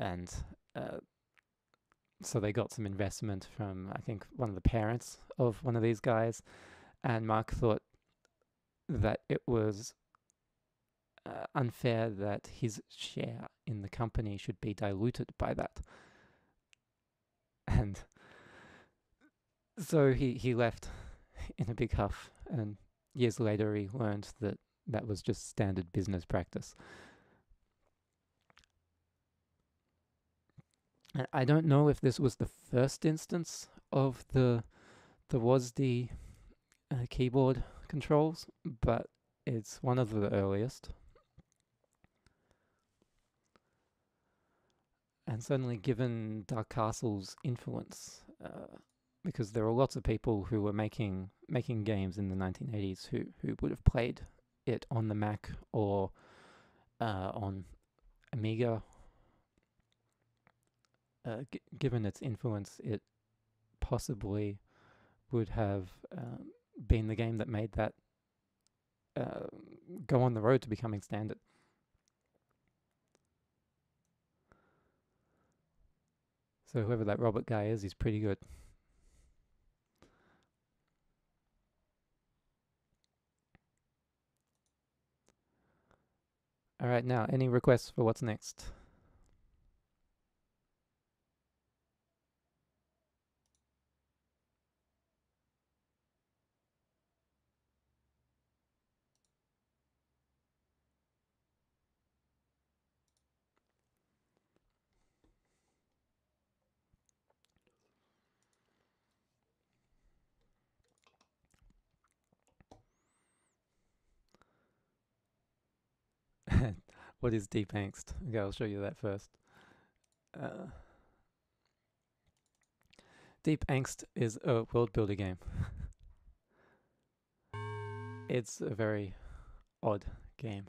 and uh, so they got some investment from I think one of the parents of one of these guys, and Mark thought that it was uh, unfair that his share in the company should be diluted by that. And so he, he left in a big huff, and years later he learned that that was just standard business practice. I don't know if this was the first instance of the the WASD uh, keyboard controls, but it's one of the earliest. And certainly given Dark Castle's influence, uh, because there were lots of people who were making making games in the 1980s who, who would have played it on the Mac or uh, on Amiga. Uh, given its influence, it possibly would have um, been the game that made that uh, go on the road to becoming standard. So whoever that Robert guy is, he's pretty good. All right, now any requests for what's next? What is deep angst? Okay, I'll show you that first. Uh, deep angst is a world builder game. [LAUGHS] it's a very odd game.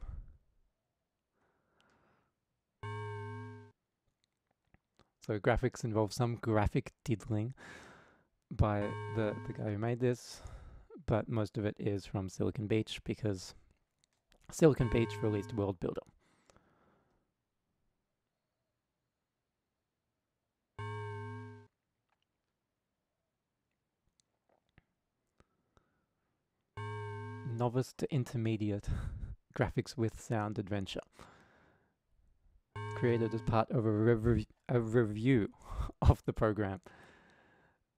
So graphics involve some graphic diddling by the, the guy who made this, but most of it is from Silicon Beach because Silicon Beach released World Builder. Novice to intermediate [LAUGHS] graphics with sound adventure. Created as part of a, rev- a review [LAUGHS] of the program.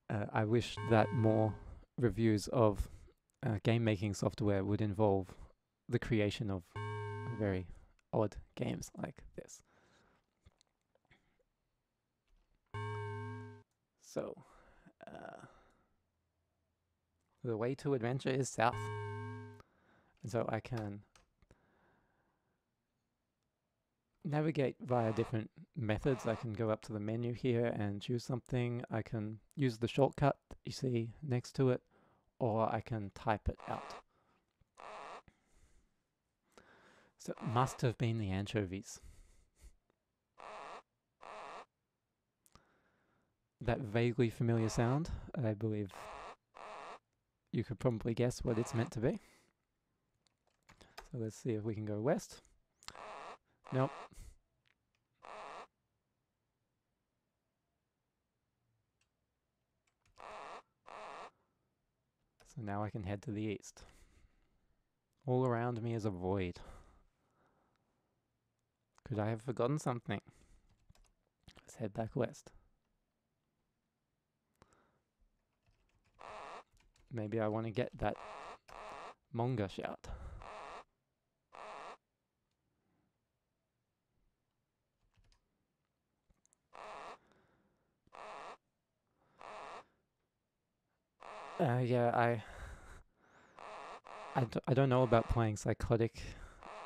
Uh, I wish that more reviews of uh, game making software would involve the creation of very odd games like this. So, uh, the way to adventure is south. And so I can navigate via different methods. I can go up to the menu here and choose something. I can use the shortcut you see next to it, or I can type it out. So it must have been the anchovies. That vaguely familiar sound, I believe you could probably guess what it's meant to be. So let's see if we can go west. Nope. So now I can head to the east. All around me is a void. Could I have forgotten something? Let's head back west. Maybe I want to get that Monga shout. Uh, yeah, I, I, d- I don't know about playing psychotic,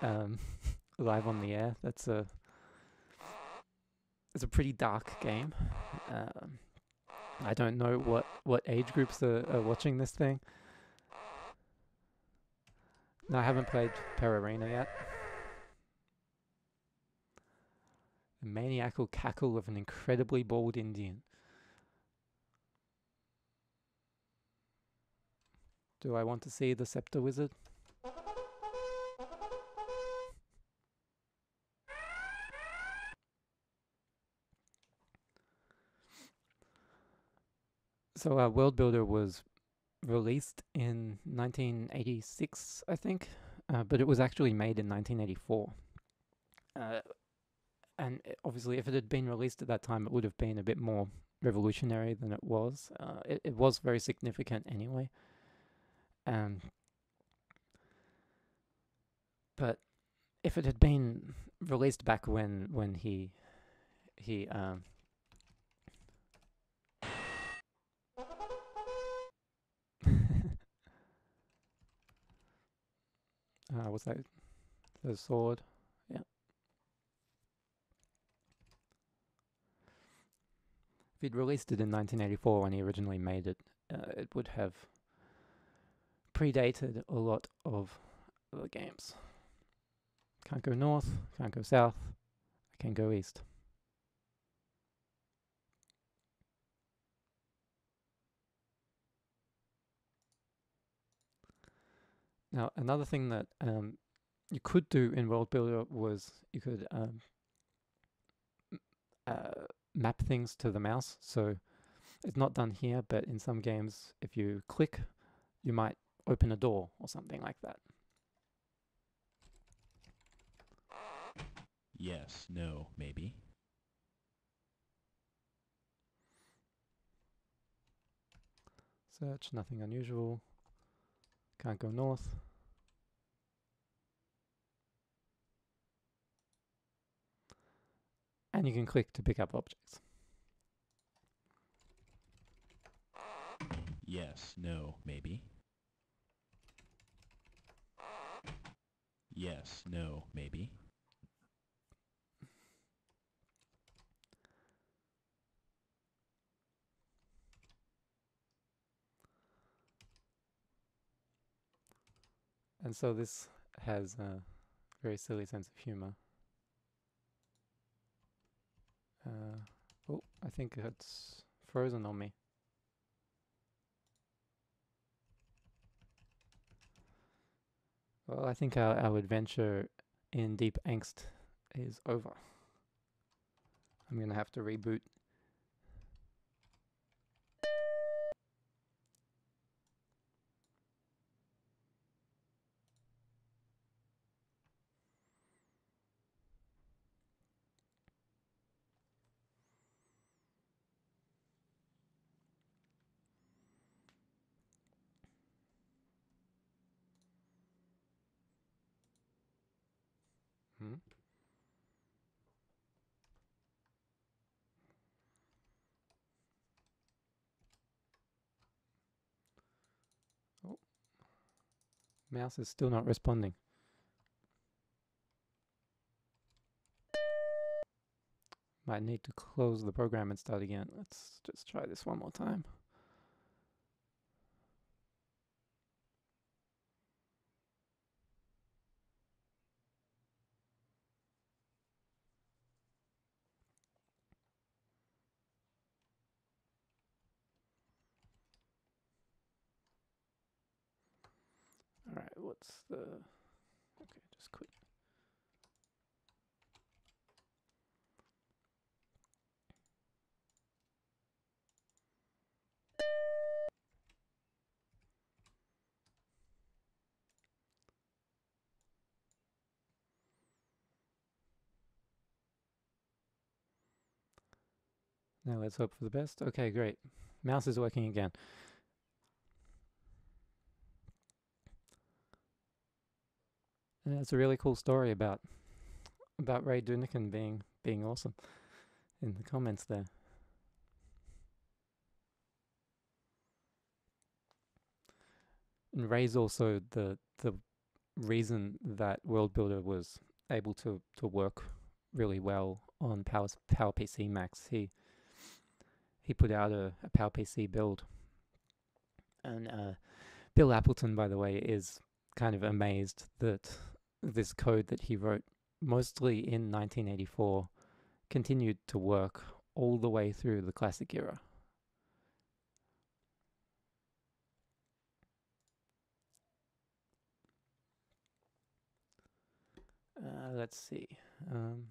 um, [LAUGHS] live on the air. That's a, it's a pretty dark game. Um, I don't know what what age groups are, are watching this thing. No, I haven't played Perarena yet. The maniacal cackle of an incredibly bald Indian. Do I want to see the Scepter Wizard? So uh, World Builder was released in 1986, I think, uh, but it was actually made in 1984. Uh, and obviously, if it had been released at that time, it would have been a bit more revolutionary than it was. Uh, it, it was very significant anyway. Um, but if it had been released back when when he he um, [LAUGHS] uh, what's that? The sword. Yeah. If he'd released it in 1984 when he originally made it, uh, it would have predated a lot of the games. Can't go north, can't go south, I can go east. Now, another thing that um, you could do in World Builder was you could um, uh, map things to the mouse. So it's not done here, but in some games, if you click, you might open a door or something like that. Yes, no, maybe. Search, nothing unusual. Can't go north. And you can click to pick up objects. Yes, no, maybe. Yes, no, maybe. And so this has a very silly sense of humor. Uh, oh, I think it's frozen on me. Well, I think our, our adventure in Deep Angst is over. I'm going to have to reboot. Hmm? Oh. Mouse is still not responding. Might need to close the program and start again. Let's just try this one more time. All right, what's the Okay, just quit. Now let's hope for the best. Okay, great. Mouse is working again. And it's a really cool story about about Ray Dunakin being being awesome in the comments there. And Ray's also the the reason that World Builder was able to to work really well on Power PowerPC Macs. He he put out a, a PowerPC build, and uh, Bill Appleton, by the way, is kind of amazed that this code that he wrote mostly in 1984 continued to work all the way through the classic era. Uh, let's see. Um,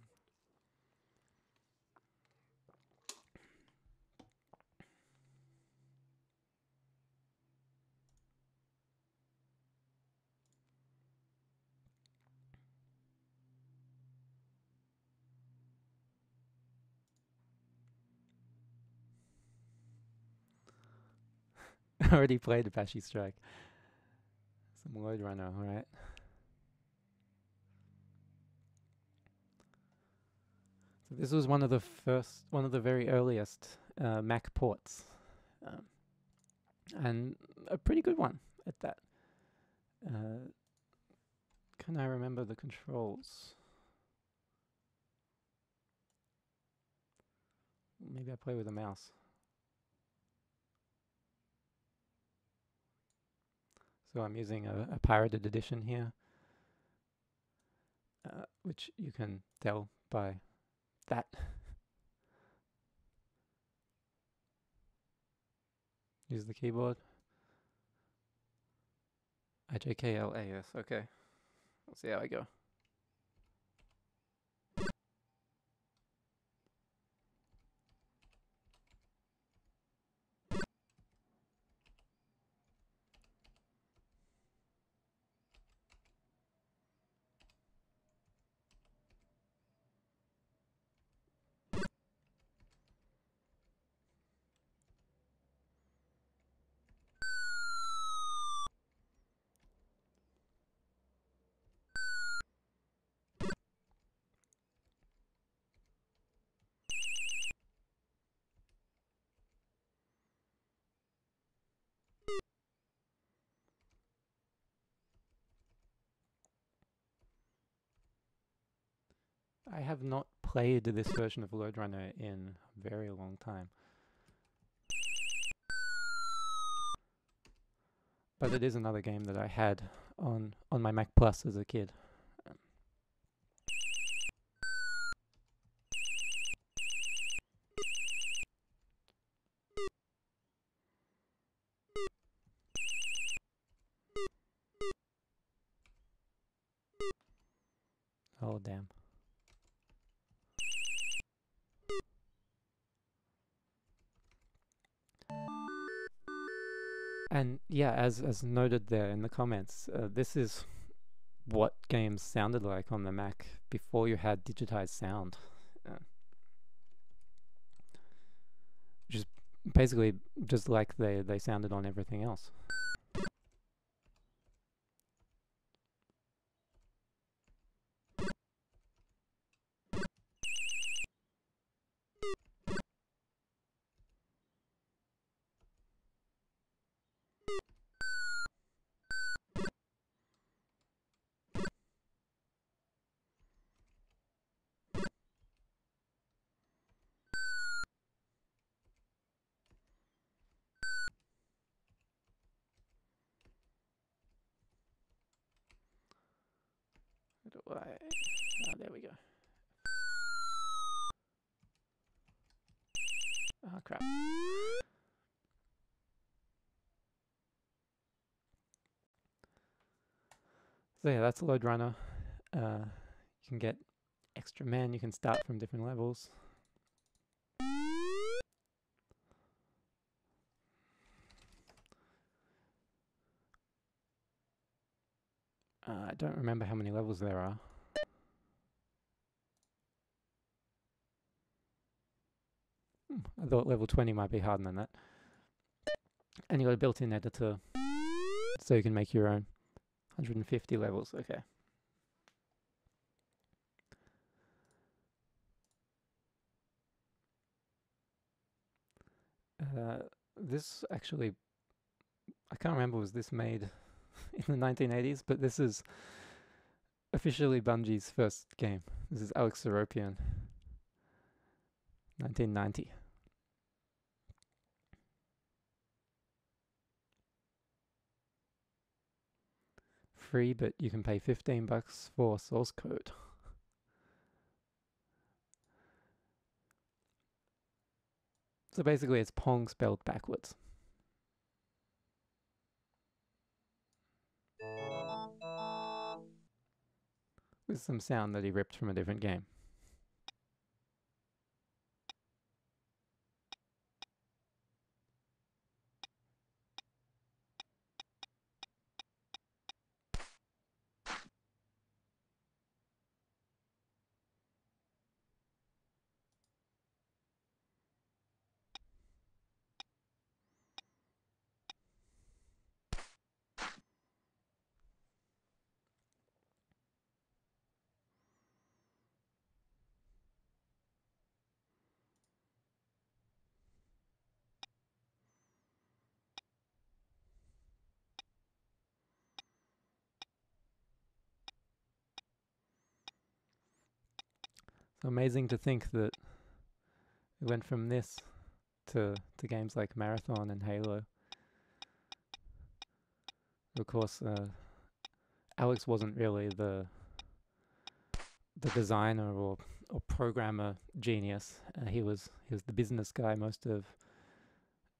[LAUGHS] already played Apache Strike. Some Lode Runner, alright. So this was one of the first, one of the very earliest uh, Mac ports, um, and a pretty good one at that. Uh, can I remember the controls? Maybe I play with a mouse. So I'm using a, a pirated edition here, uh, which you can tell by that. [LAUGHS] Use the keyboard. IJKLAS, okay. Let's see how I go. I have not played this version of Lode Runner in a very long time. But it is another game that I had on on my Mac Plus as a kid. Oh damn. And yeah, as as noted there in the comments, uh, this is what games sounded like on the Mac before you had digitized sound. Uh, which is basically just like they, they sounded on everything else. How do I? Oh, there go. Oh crap. So yeah, that's a Lode Runner. Uh, you can get extra men, you can start from different levels. Uh, I don't remember how many levels there are. I thought level 20 might be harder than that. And you got a built-in editor, so you can make your own. 150 levels, okay. Uh, this actually, I can't remember, was this made [LAUGHS] in the 1980s? But this is officially Bungie's first game. This is Alex Seropian, 1990. Free, but you can pay 15 bucks for source code. [LAUGHS] So basically it's Pong spelled backwards. with some sound that he ripped from a different game. Amazing to think that we went from this to to games like Marathon and Halo. Of course, uh, Alex wasn't really the the designer or or programmer genius. Uh, he was he was the business guy most of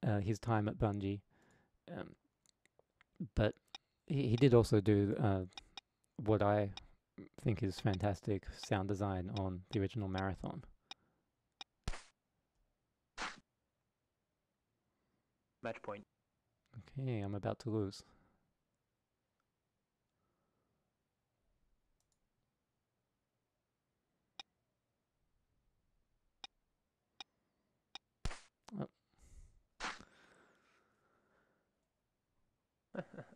uh, his time at Bungie. Um, but he he did also do uh, what I think is fantastic sound design on the original Marathon. Match point. Okay, I'm about to lose. Oh. [LAUGHS]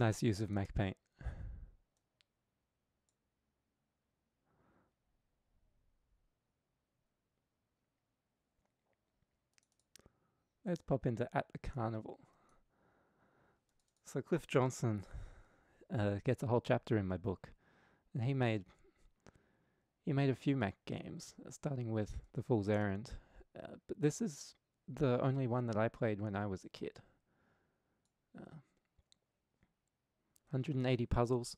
nice use of MacPaint. Let's pop into At the Carnival. So Cliff Johnson uh, gets a whole chapter in my book, and he made he made a few Mac games, uh, starting with The Fool's Errand. Uh, but this is the only one that I played when I was a kid. Uh, 180 puzzles.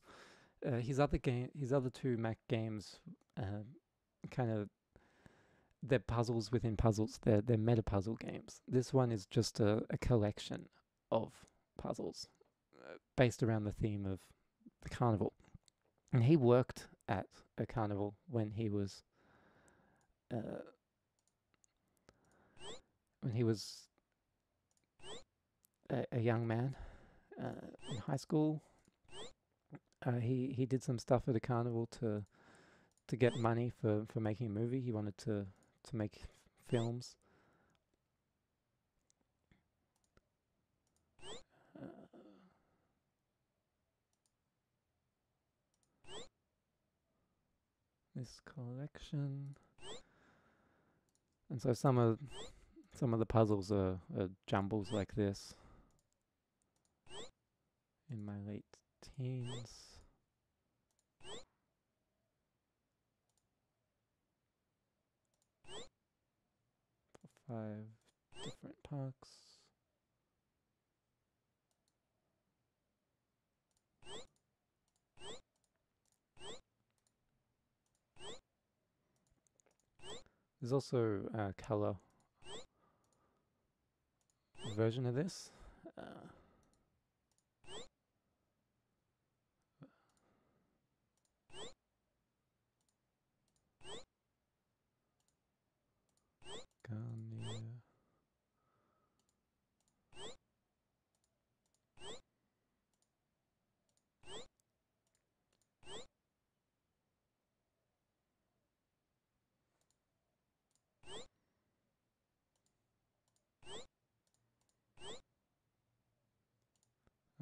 Uh, his other game, his other two Mac games, uh, kind of they're puzzles within puzzles. They're they're meta puzzle games. This one is just a, a collection of puzzles uh, based around the theme of the carnival. And he worked at a carnival when he was uh, when he was a, a young man uh, in high school. Uh, he he did some stuff at a carnival to to get money for, for making a movie. He wanted to to make films. Uh, this collection, and so some of some of the puzzles are, are jumbles like this. In my late teens. Five different pucks. There's also a color version of this. Uh,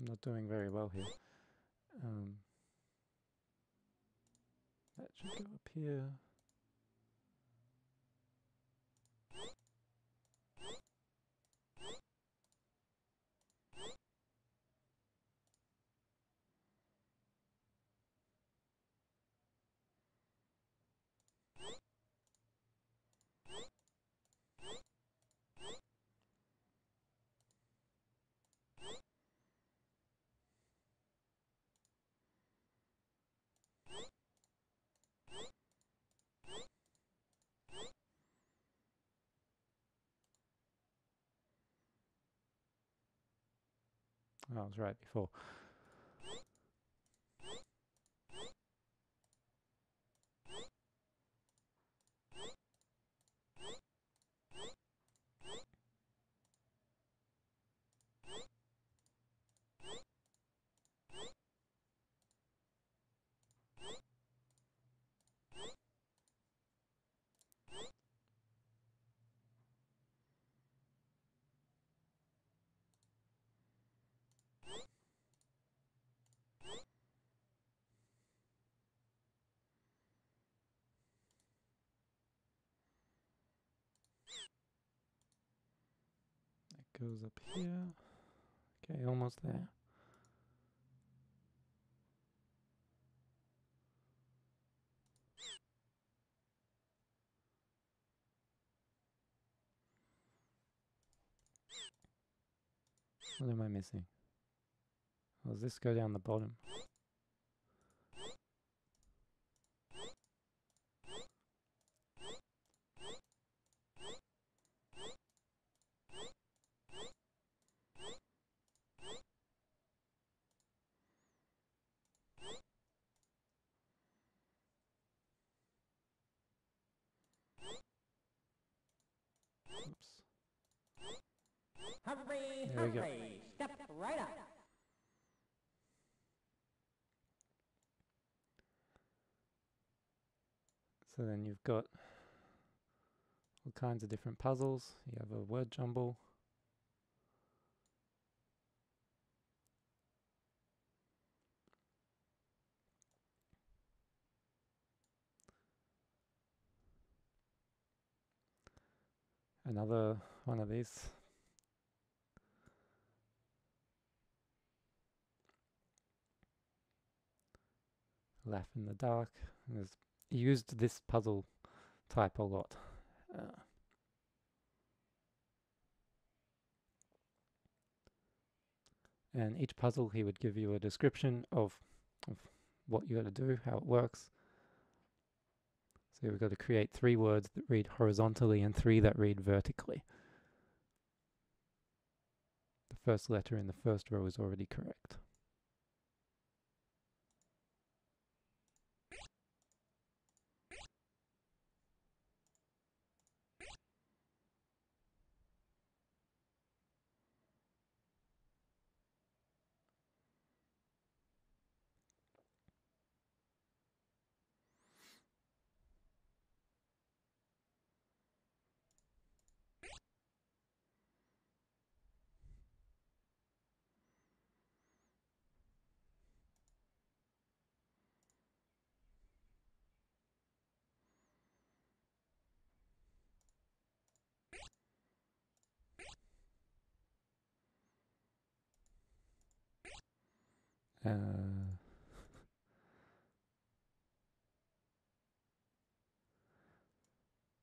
I'm not doing very well here. Um, that should go up here. I was right before. Goes up here. Okay, almost there. What am I missing? Oh, does this go down the bottom? Oops. Hurry, There we go. Step right up. So then you've got all kinds of different puzzles. You have a word jumble. Another one of these. Laugh in the dark. He used this puzzle type a lot. Uh, and each puzzle he would give you a description of, of what you got to do, how it works. So we've got to create three words that read horizontally and three that read vertically. The first letter in the first row is already correct. Uh,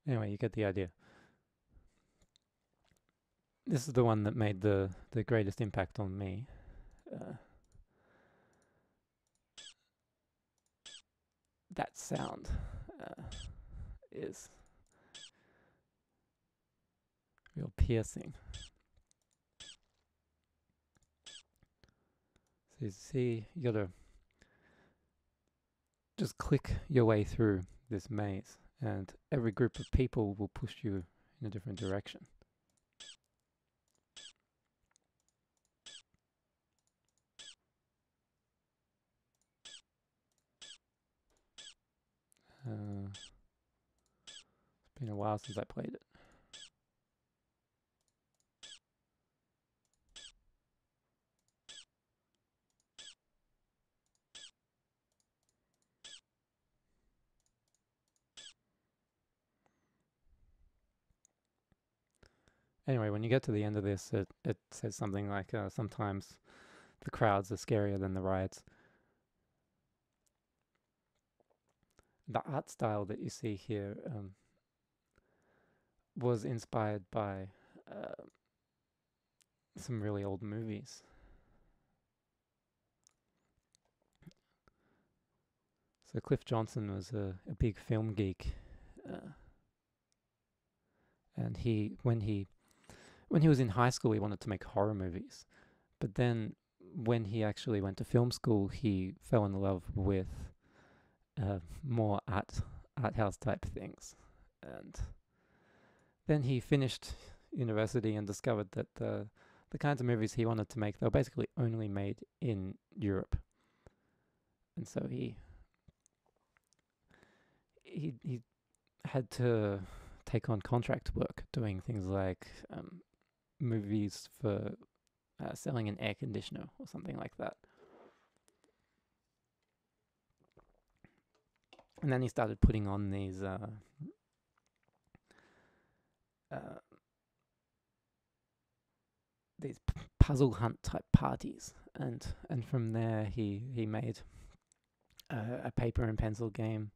anyway, you get the idea. This is the one that made the the greatest impact on me. Uh, that sound uh, is real piercing. You see, you gotta just click your way through this maze, and every group of people will push you in a different direction. Uh, it's been a while since I played it. Anyway, when you get to the end of this, it, it says something like uh, sometimes the crowds are scarier than the riots. The art style that you see here um, was inspired by uh, some really old movies. So Cliff Johnson was a, a big film geek, uh, and he when he when he was in high school he wanted to make horror movies, but then when he actually went to film school he fell in love with uh, more art art house type things, and then he finished university and discovered that the the kinds of movies he wanted to make they were basically only made in Europe, and so he he he had to take on contract work doing things like um, movies for uh, selling an air conditioner or something like that. And then he started putting on these uh, uh, these p- puzzle hunt type parties, and and from there he he made uh, a paper and pencil game,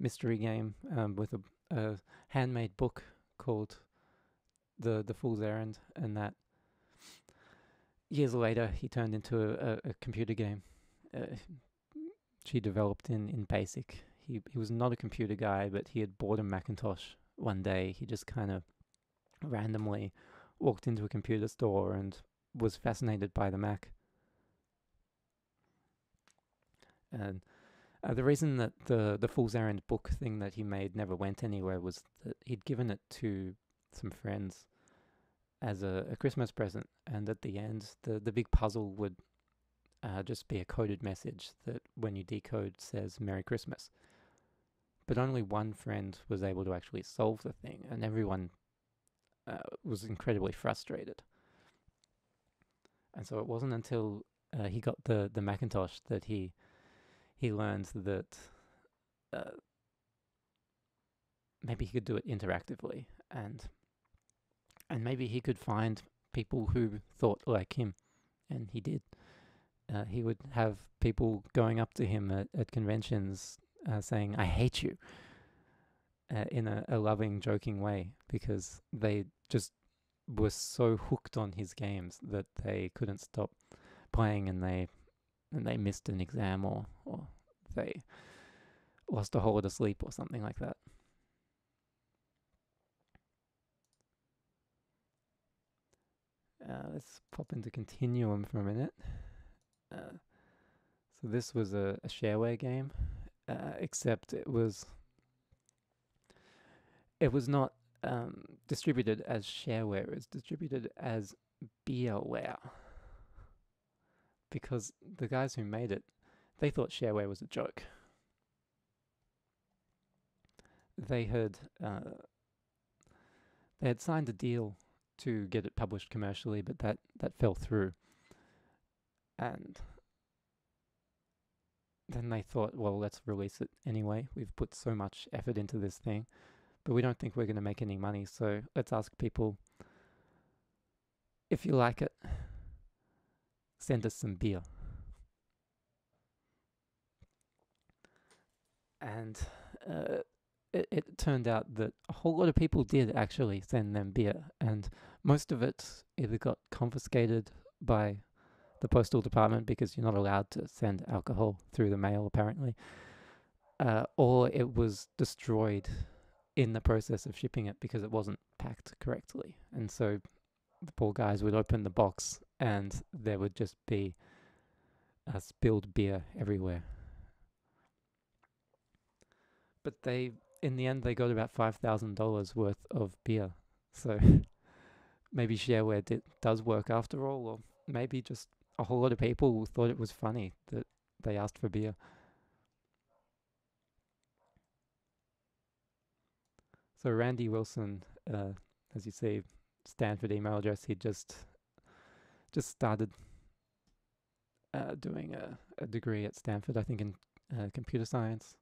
mystery game um, with a, a handmade book called the the Fool's Errand, and that years later he turned into a, a, computer game. Uh, she developed in in BASIC. He he was not a computer guy, but he had bought a Macintosh one day. He just kind of randomly walked into a computer store and was fascinated by the Mac. And uh, the reason that the the Fool's Errand book thing that he made never went anywhere was that he'd given it to some friends as a, a Christmas present, and at the end, the the big puzzle would uh, just be a coded message that, when you decode, says "Merry Christmas." But only one friend was able to actually solve the thing, and everyone uh, was incredibly frustrated. And so it wasn't until uh, he got the the Macintosh that he he learned that uh, maybe he could do it interactively, and and maybe he could find people who thought like him, and he did. Uh, he would have people going up to him at, at conventions uh, saying, I hate you, uh, in a, a loving, joking way, because they just were so hooked on his games that they couldn't stop playing and they and they missed an exam or, or they lost a holiday sleep or something like that. Uh, let's pop into Continuum for a minute. Uh, so this was a, a shareware game, uh, except it was it was not um, distributed as shareware. It was distributed as beerware because the guys who made it they thought shareware was a joke. They had uh, they had signed a deal to get it published commercially, but that, that fell through. And then they thought, well, let's release it anyway. We've put so much effort into this thing, but we don't think we're going to make any money. So let's ask people if you like it, send us some beer. And uh, it, it turned out that a whole lot of people did actually send them beer, and most of it either got confiscated by the postal department because you're not allowed to send alcohol through the mail, apparently, uh, or it was destroyed in the process of shipping it because it wasn't packed correctly. And so the poor guys would open the box and there would just be uh, spilled beer everywhere. But they in the end, they got about five thousand dollars worth of beer. So [LAUGHS] maybe shareware did, does work after all, or maybe just a whole lot of people thought it was funny that they asked for beer. So Randy Wilson, uh, as you see, Stanford email address. He just just started uh, doing a, a degree at Stanford, I think, in uh, computer science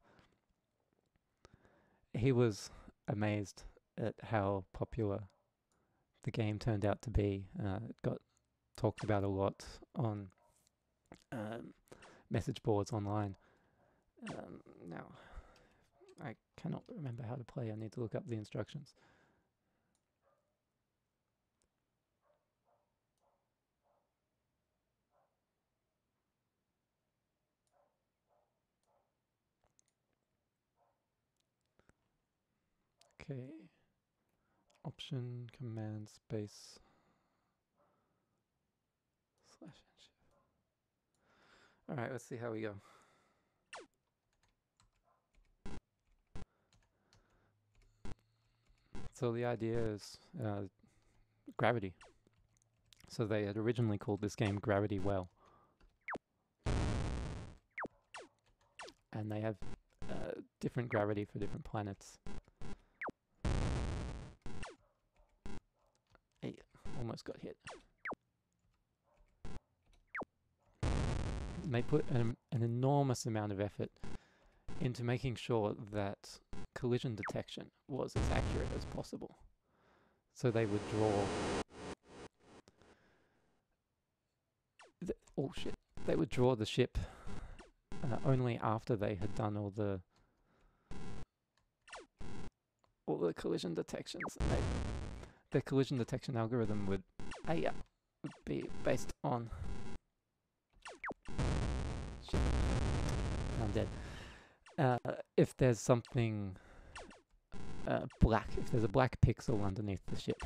he was amazed at how popular the game turned out to be. Uh, it got talked about a lot on um, message boards online. Um, now, I cannot remember how to play. I need to look up the instructions. Okay. Option command space slash shift. All right, let's see how we go. So the idea is uh, gravity. So they had originally called this game Gravity Well. And they have uh, different gravity for different planets. Almost got hit. They put an, an enormous amount of effort into making sure that collision detection was as accurate as possible. So they would draw oh shit, they would draw the ship uh, only after they had done all the all the collision detections. And they, the collision detection algorithm would, uh, would be based on. Shit, I'm dead. Uh, if there's something uh, black, if there's a black pixel underneath the ship,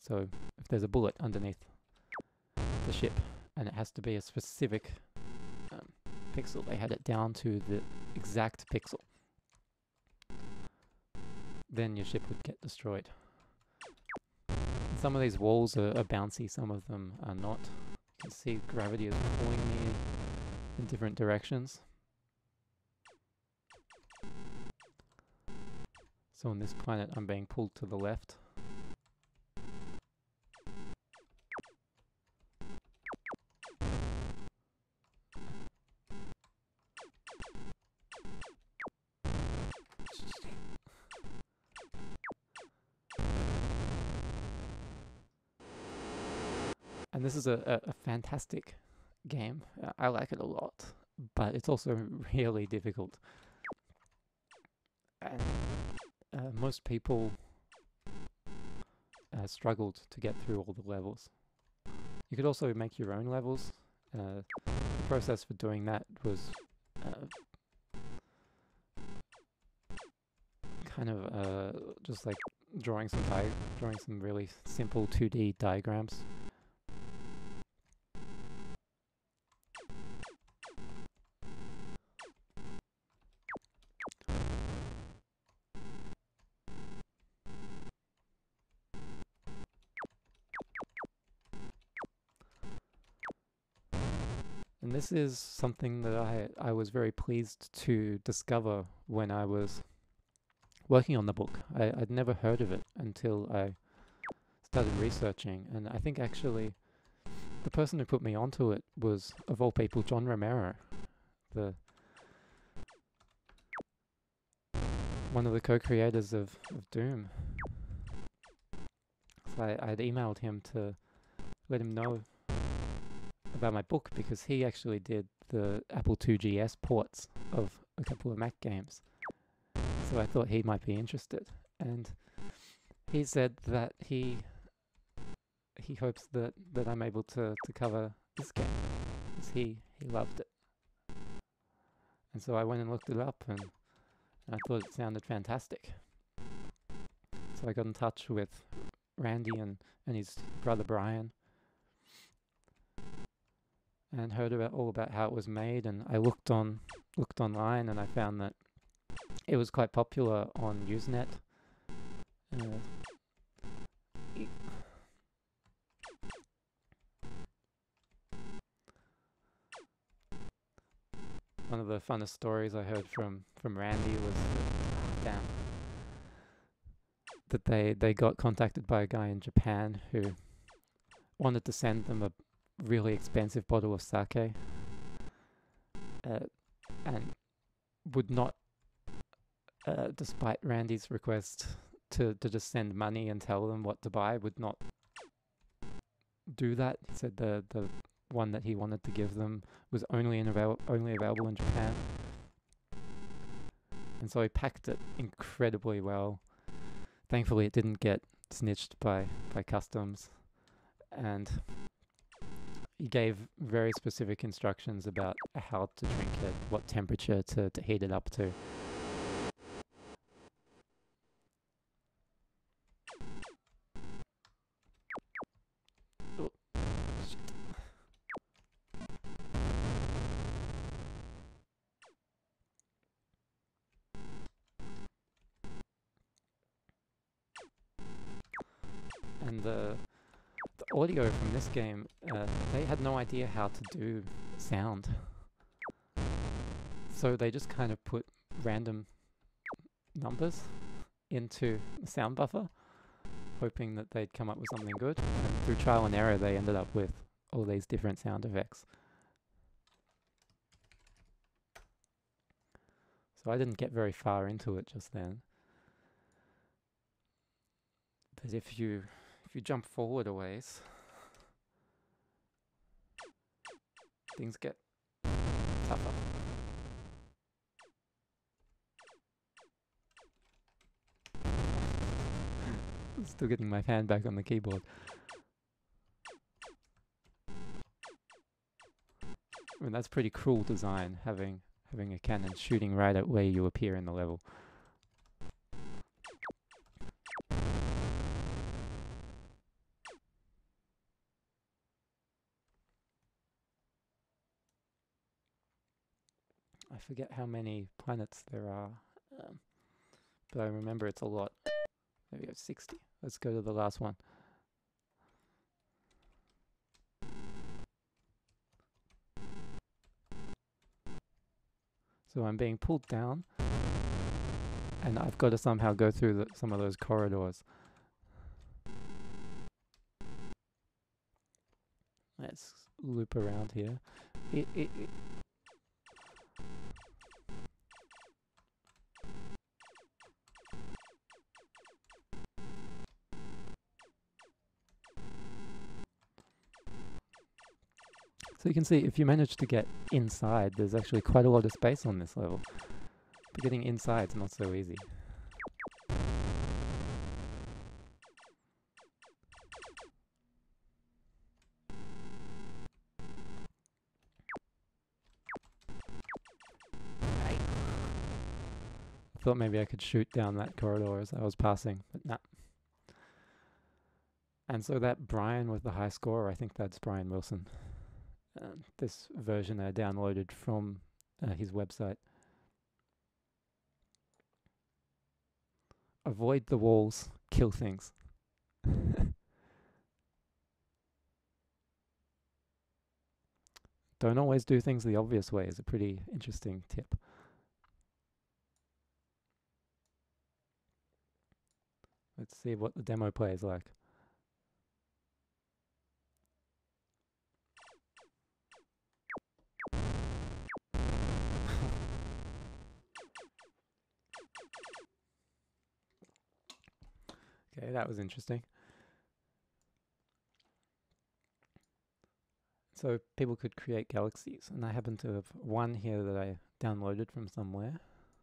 so if there's a bullet underneath the ship, and it has to be a specific um, pixel, they had it down to the exact pixel. Then your ship would get destroyed. Some of these walls are, are bouncy, some of them are not. You can see gravity is pulling me in different directions. So on this planet, I'm being pulled to the left. Is a, a, a fantastic game. Uh, I like it a lot, but it's also [LAUGHS] really difficult. And uh, most people uh, struggled to get through all the levels. You could also make your own levels. Uh, the process for doing that was uh, kind of uh, just like drawing some drawing some really simple 2D diagrams. This is something that I, I was very pleased to discover when I was working on the book. I, I'd never heard of it until I started researching. And I think actually the person who put me onto it was, of all people, John Romero, the one of the co-creators of, of Doom. So I, I'd emailed him to let him know about my book because he actually did the Apple IIgs ports of a couple of Mac games. So I thought he might be interested. And he said that he he hopes that, that I'm able to, to cover this game because he, he loved it. And so I went and looked it up and, and I thought it sounded fantastic. So I got in touch with Randy and, and his brother Brian and heard about all about how it was made and I looked on looked online and I found that it was quite popular on Usenet. Uh, one of the funnest stories I heard from from Randy was that, damn that they they got contacted by a guy in Japan who wanted to send them a really expensive bottle of sake uh, and would not uh, despite Randy's request to, to just send money and tell them what to buy would not do that. He said the the one that he wanted to give them was only in avail- only available in Japan. And so he packed it incredibly well. Thankfully it didn't get snitched by, by customs. And he gave very specific instructions about how to drink it, what temperature to, to heat it up to. Audio from this game, uh, they had no idea how to do sound. So they just kind of put random numbers into the sound buffer, hoping that they'd come up with something good. And through trial and error, they ended up with all these different sound effects. So I didn't get very far into it just then. But if you if you jump forward a ways, things get tougher. [LAUGHS] Still getting my hand back on the keyboard. I mean, that's pretty cruel design, having having a cannon shooting right at where you appear in the level. Forget how many planets there are, um, but I remember it's a lot. Maybe have 60. Let's go to the last one. So I'm being pulled down, and I've got to somehow go through the, some of those corridors. Let's loop around here. It, it, it So you can see if you manage to get inside, there's actually quite a lot of space on this level. But getting inside is not so easy. Thought maybe I could shoot down that corridor as I was passing, but nah. And so that Brian with the high score, I think that's Brian Wilson. Um, this version I downloaded from uh, his website. Avoid the walls, kill things. [LAUGHS] Don't always do things the obvious way is a pretty interesting tip. Let's see what the demo plays like. Okay, that was interesting. So people could create galaxies, and I happen to have one here that I downloaded from somewhere.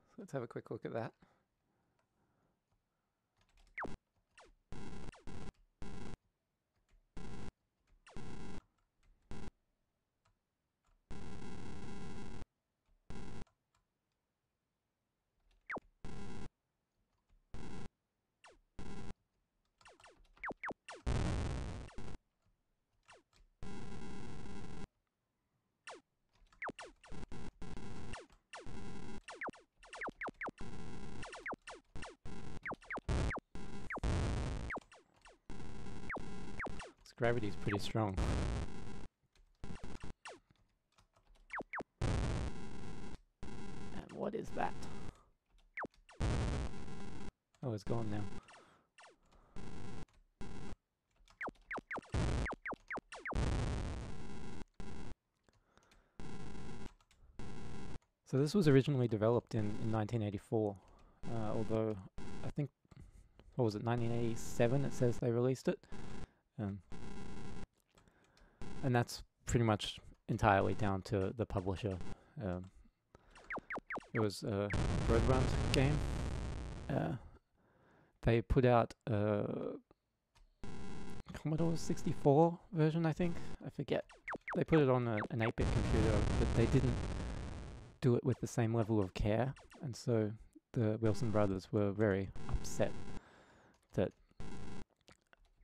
So let's have a quick look at that. Gravity's pretty strong. And what is that? Oh, it's gone now. So this was originally developed in, in 1984, uh, although I think, what was it, 1987 it says they released it. Um, and that's pretty much entirely down to the publisher. Um, it was a Roadrunner game. Uh, they put out a Commodore 64 version, I think. I forget. They put it on a, an 8-bit computer, but they didn't do it with the same level of care, and so the Wilson brothers were very upset that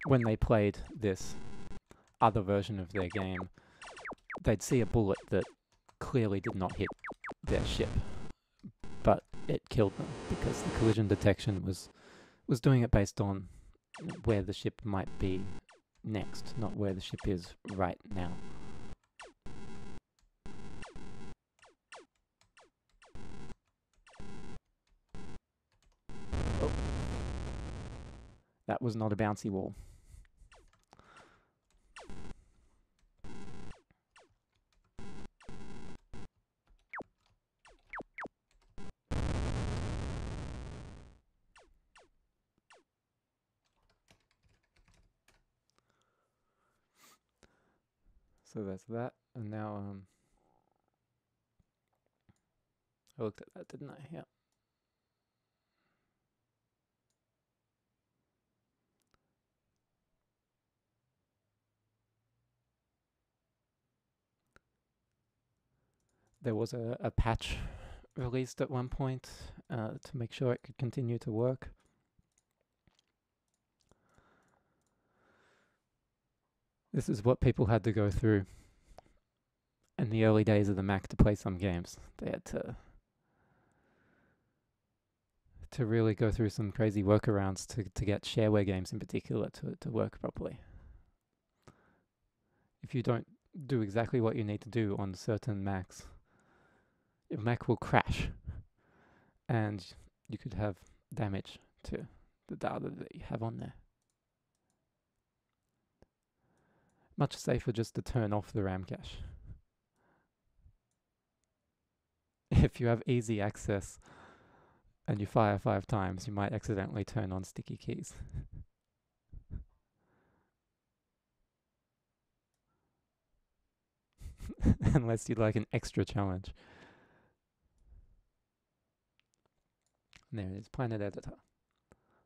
when they played this other version of their game, they'd see a bullet that clearly did not hit their ship, but it killed them because the collision detection was was doing it based on where the ship might be next, not where the ship is right now. Oh. That was not a bouncy wall. So that's that. And now um, I looked at that, didn't I? Yeah. There was a, a patch released at one point uh, to make sure it could continue to work. This is what people had to go through in the early days of the Mac to play some games. They had to to really go through some crazy workarounds to to get shareware games in particular to to work properly. If you don't do exactly what you need to do on certain Macs, your Mac will crash, and you could have damage to the data that you have on there. Much safer just to turn off the RAM cache. [LAUGHS] if you have easy access and you fire five times, you might accidentally turn on sticky keys. [LAUGHS] Unless you'd like an extra challenge. And there it is, Planet Editor.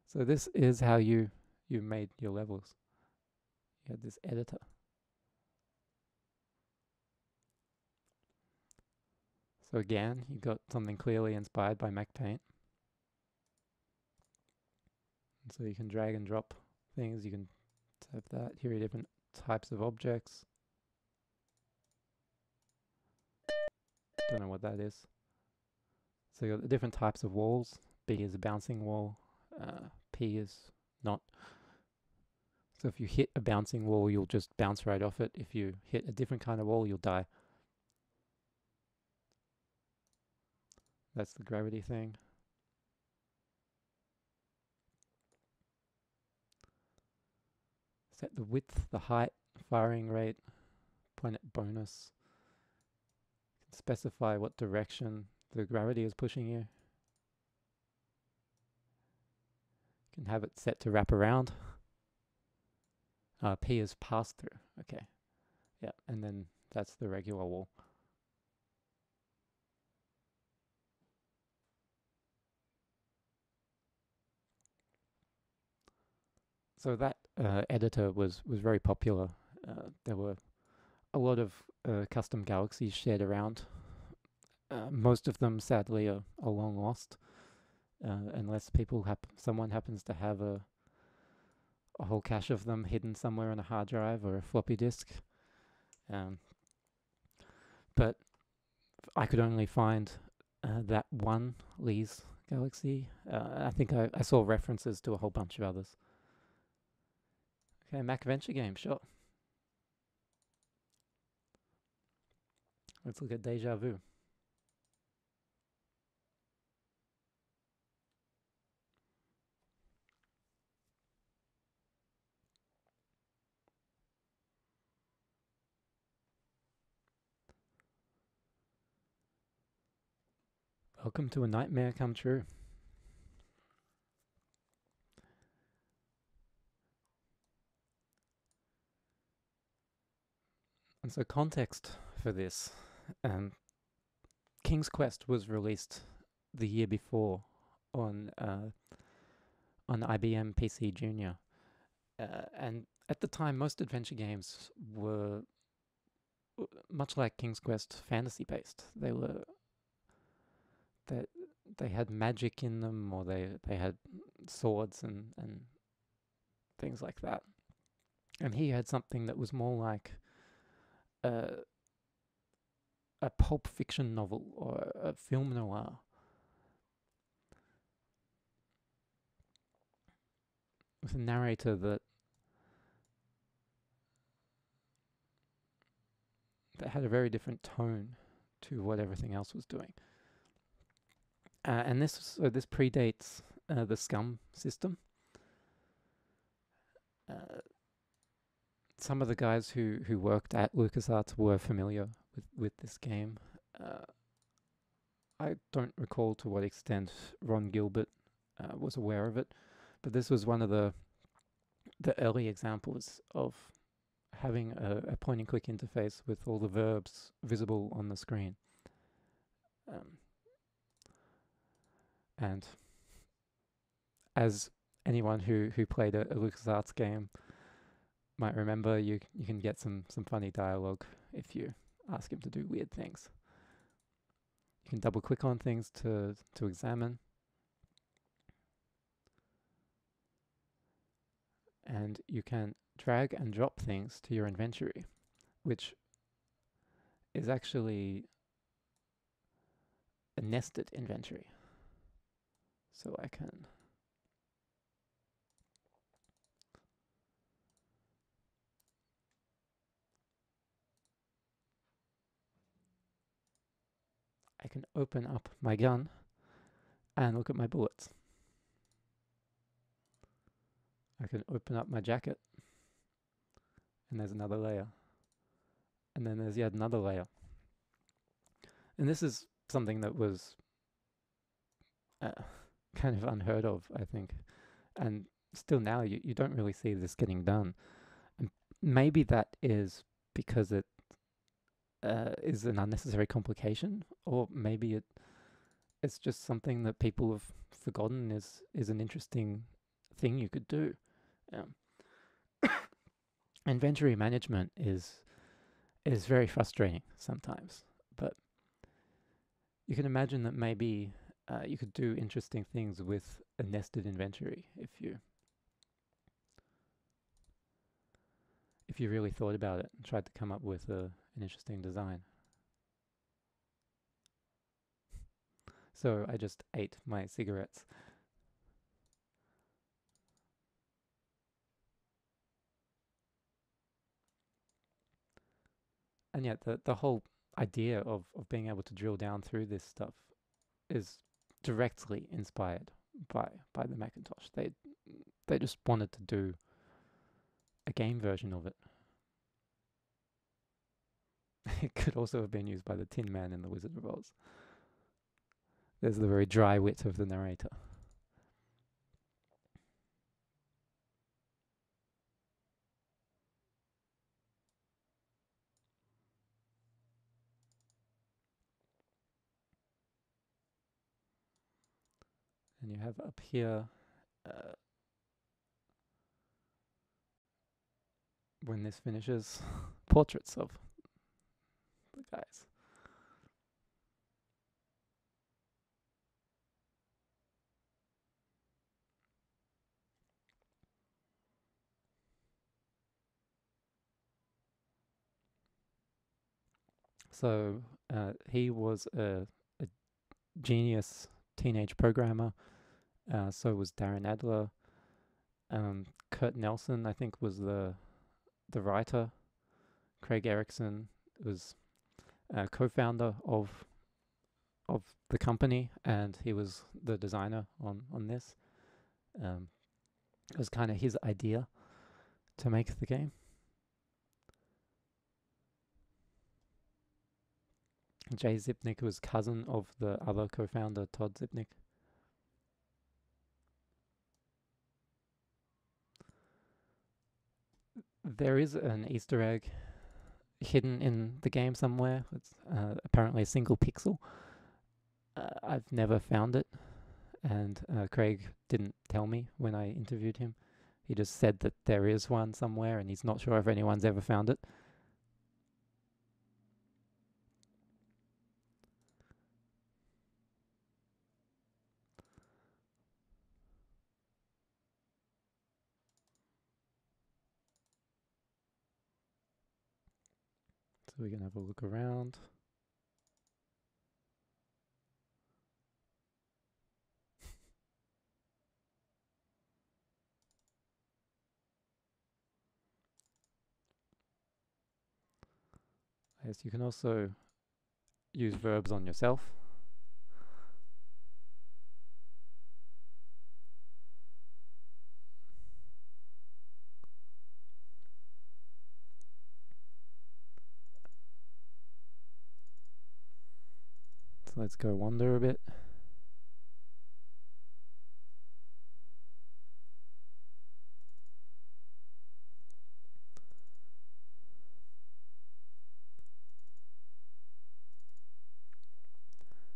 So this is how you you made your levels. You had this editor. So again, you've got something clearly inspired by MacPaint. And so you can drag and drop things. You can have that. Here are different types of objects. Don't know what that is. So you've got the different types of walls. B is a bouncing wall. Uh, P is not. So if you hit a bouncing wall, you'll just bounce right off it. If you hit a different kind of wall, you'll die. That's the gravity thing. Set the width, the height, firing rate, at bonus. Specify what direction the gravity is pushing you. You can have it set to wrap around. Uh, P is pass through. Okay. Yeah, and then that's the regular wall. So that uh, editor was was very popular. Uh, there were a lot of uh, custom galaxies shared around. Uh, most of them, sadly, are, are long lost, uh, unless people hap- someone happens to have a a whole cache of them hidden somewhere on a hard drive or a floppy disk. Um, but I could only find uh, that one Lee's Galaxy. I think I, I saw references to a whole bunch of others. Okay, MacVenture game, sure. Let's look at Deja Vu. Welcome to a nightmare come true. And so, context for this um, King's Quest was released the year before on uh, on IBM PC Junior, uh, and at the time, most adventure games were much like King's Quest, fantasy based. They were that they, they had magic in them, or they they had swords and and things like that. And he had something that was more like a a pulp fiction novel or a film noir. With a narrator that that had a very different tone to what everything else was doing. Uh, and this so this predates uh, the SCUMM system. Uh, some of the guys who, who worked at LucasArts were familiar with, with this game. Uh, I don't recall to what extent Ron Gilbert uh, was aware of it, but this was one of the the early examples of having a, a point and click interface with all the verbs visible on the screen. Um, And as anyone who, who played a, a LucasArts game might remember, you you can get some, some funny dialogue if you ask him to do weird things. You can double click on things to to examine. And you can drag and drop things to your inventory, which is actually a nested inventory. So I can I can open up my gun and look at my bullets. I can open up my jacket and there's another layer. And then there's yet another layer. And this is something that was uh, [LAUGHS] kind of unheard of, I think. And still now, you, you don't really see this getting done. And maybe that is because it uh, is an unnecessary complication, or maybe it it's just something that people have forgotten is is an interesting thing you could do. [COUGHS] Inventory management is is very frustrating sometimes, but you can imagine that maybe uh, you could do interesting things with a nested inventory if you if you really thought about it and tried to come up with a, an interesting design. [LAUGHS] So I just ate my cigarettes. And yet the, the whole idea of, of being able to drill down through this stuff is directly inspired by by the Macintosh. They they just wanted to do a game version of it. [LAUGHS] it could also have been used by the Tin Man in The Wizard of Oz. There's the very dry wit of the narrator. And you have up here uh, when this finishes [LAUGHS] portraits of the guys. So uh, he was a, a genius teenage programmer. Uh, so was Darin Adler. Um, Kurt Nelson, I think, was the the writer. Craig Erickson was a co-founder of of the company, and he was the designer on on this. Um, it was kind of his idea to make the game. Jay Zipnick was cousin of the other co-founder, Tod Zipnick. There is an Easter egg hidden in the game somewhere. It's uh, apparently a single pixel. Uh, I've never found it, and uh, Craig didn't tell me when I interviewed him. He just said that there is one somewhere, and he's not sure if anyone's ever found it. We can have a look around. [LAUGHS] Yes, you can also use verbs on yourself. Let's go wander a bit.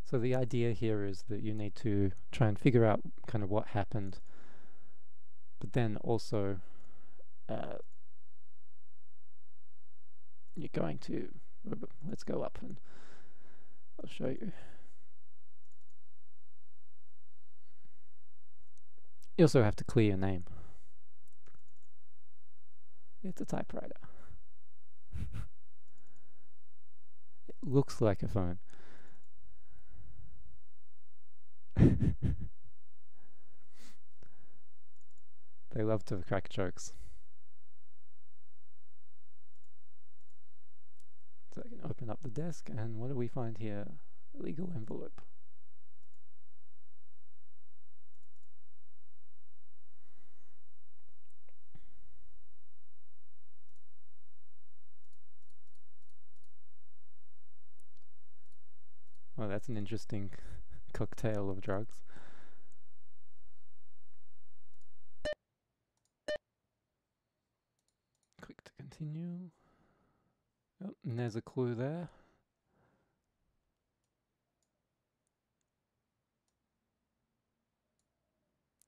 So the idea here is that you need to try and figure out kind of what happened, but then also uh, you're going to let's go up and I'll show you. You also have to clear your name. It's a typewriter. [LAUGHS] it looks like a phone. [LAUGHS] they love to crack jokes. So I can open up the desk and what do we find here? Legal envelope. Oh, that's an interesting [LAUGHS] cocktail of drugs. Click to continue. Oh, and there's a clue there.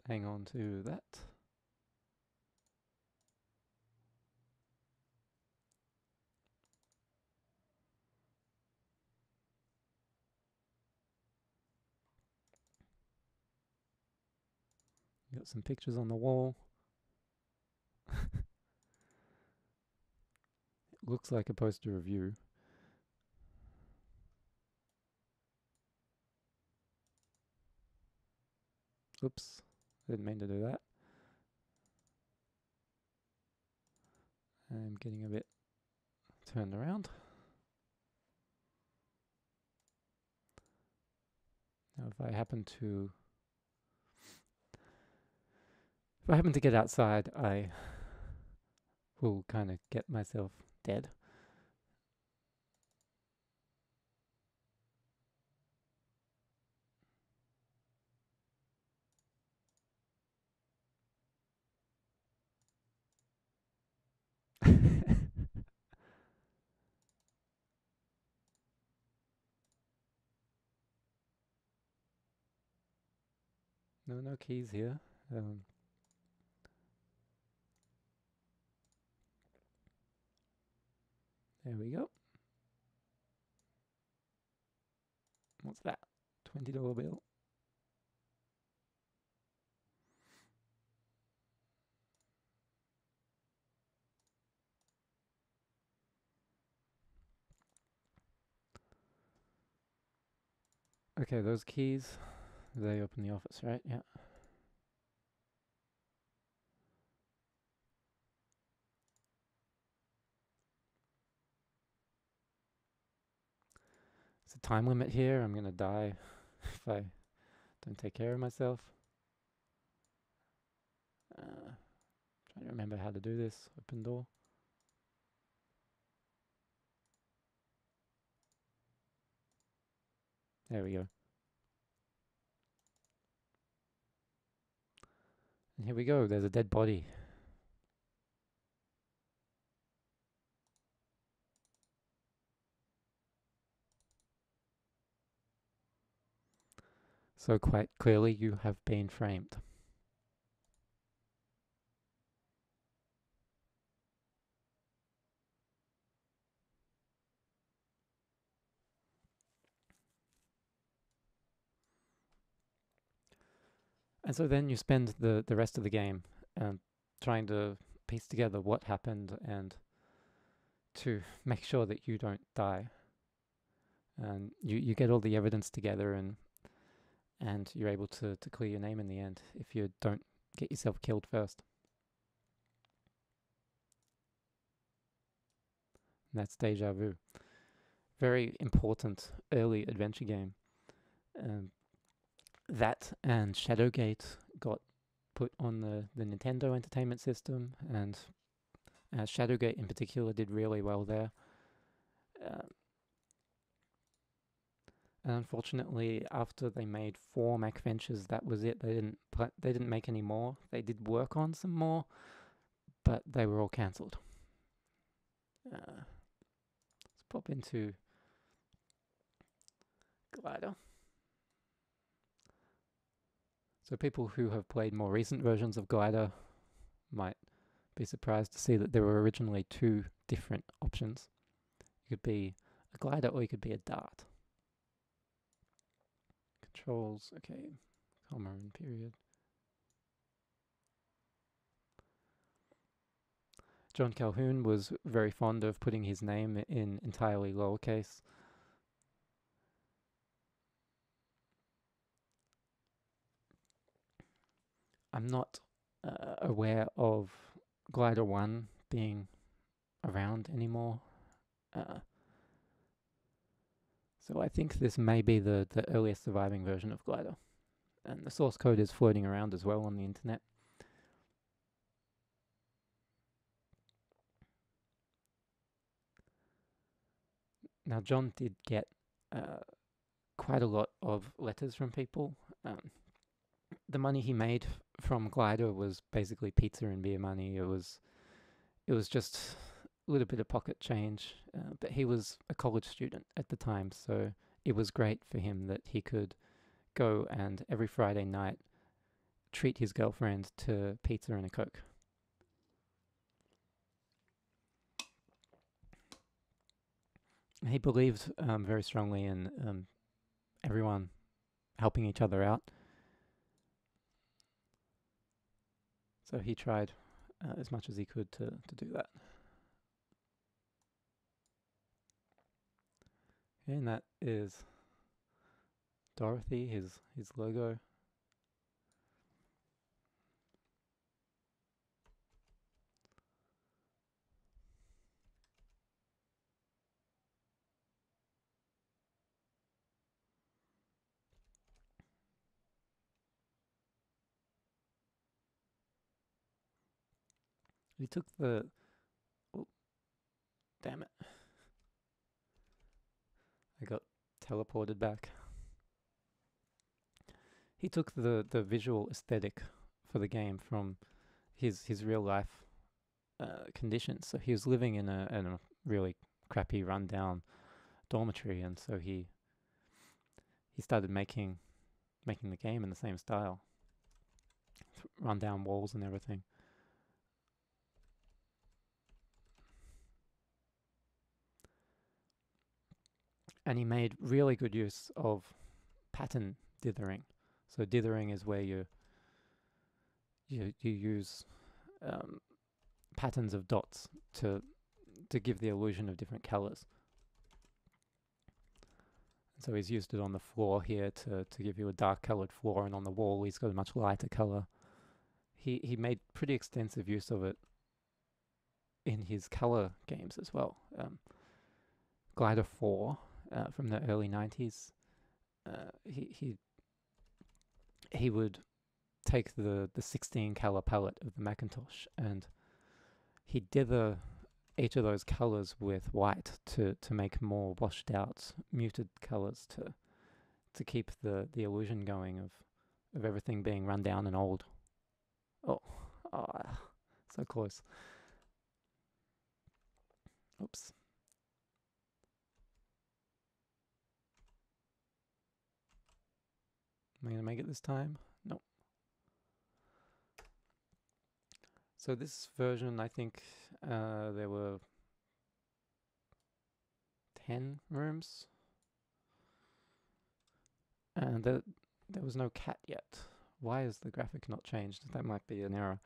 Hang on to that. Got some pictures on the wall. It [LAUGHS] looks like a poster you. Oops, didn't mean to do that. I'm getting a bit turned around. Now if I happen to if I happen to get outside I will kind of get myself dead. [LAUGHS] no, no keys here. Um, There we go. What's that? $20 bill. Okay, those keys, they open the office, right? Yeah. Time limit here. I'm going to die [LAUGHS] if I don't take care of myself. Uh, trying to remember how to do this. Open door. There we go. And here we go. There's a dead body. So quite clearly you have been framed. And so then you spend the, the rest of the game um, trying to piece together what happened and to make sure that you don't die. And you, you get all the evidence together and and you're able to, to clear your name in the end if you don't get yourself killed first. And that's Deja Vu. Very important early adventure game. Um, that and Shadowgate got put on the, the Nintendo Entertainment System, and uh, Shadowgate in particular did really well there. Uh, and unfortunately, after they made four MacVentures, that was it. They didn't they didn't make any more. They did work on some more, but they were all cancelled. Uh, let's pop into Glider. So people who have played more recent versions of Glider might be surprised to see that there were originally two different options. You could be a glider or you could be a dart. Controls, okay, and period. John Calhoun was very fond of putting his name in entirely lowercase. I'm not uh, aware of Glider 1 being around anymore. Uh, so I think this may be the, the earliest surviving version of Glider. And the source code is floating around as well on the internet. Now, John did get uh, quite a lot of letters from people. Um, the money he made from Glider was basically pizza and beer money. It was, it was just a little bit of pocket change. Uh, but he was a college student at the time, so it was great for him that he could go and every Friday night treat his girlfriend to pizza and a coke. He believed um, very strongly in um, everyone helping each other out. So he tried uh, as much as he could to, to do that. And that is Dorothy, his his logo. We took the. Oh, damn it. I got teleported back. He took the, the visual aesthetic for the game from his his real life uh, conditions. So he was living in a in a really crappy, rundown dormitory, and so he he started making making the game in the same style, rundown walls and everything. And he made really good use of pattern dithering. So dithering is where you you you use um, patterns of dots to to give the illusion of different colors. So he's used it on the floor here to to give you a dark colored floor, and on the wall he's got a much lighter color. He he made pretty extensive use of it in his color games as well. Um, Glider Four uh, from the early 90s. Uh, he he he would take the the 16 color palette of the Macintosh and he'd dither each of those colors with white to to make more washed out muted colors to to keep the the illusion going of of everything being run down and old. Oh, oh so close. Oops. Am I going to make it this time? No. So this version, I think uh, there were 10 rooms. And there, there was no cat yet. Why is the graphic not changed? That might be an error.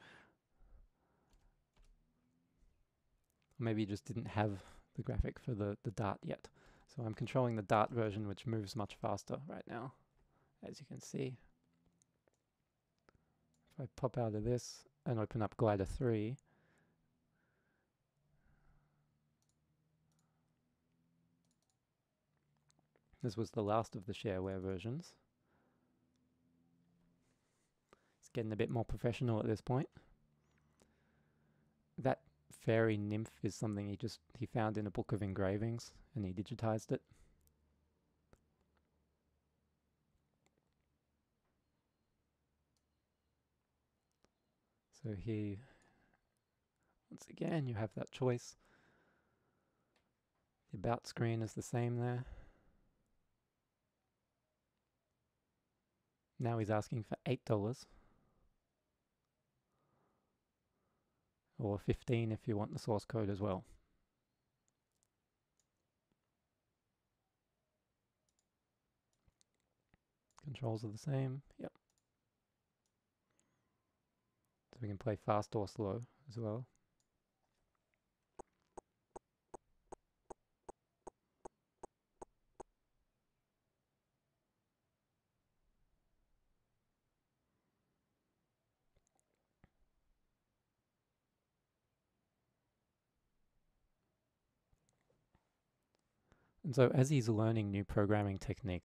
Maybe you just didn't have the graphic for the, the Dart yet. So I'm controlling the Dart version, which moves much faster right now as you can see. If I pop out of this and open up Glider 3, this was the last of the shareware versions. It's getting a bit more professional at this point. That fairy nymph is something he just he found in a book of engravings and he digitized it. So here, once again, you have that choice. The about screen is the same there. Now he's asking for eight dollars. Or fifteen if you want the source code as well. Controls are the same. Yep. We can play fast or slow as well. And so as he's learning new programming techniques,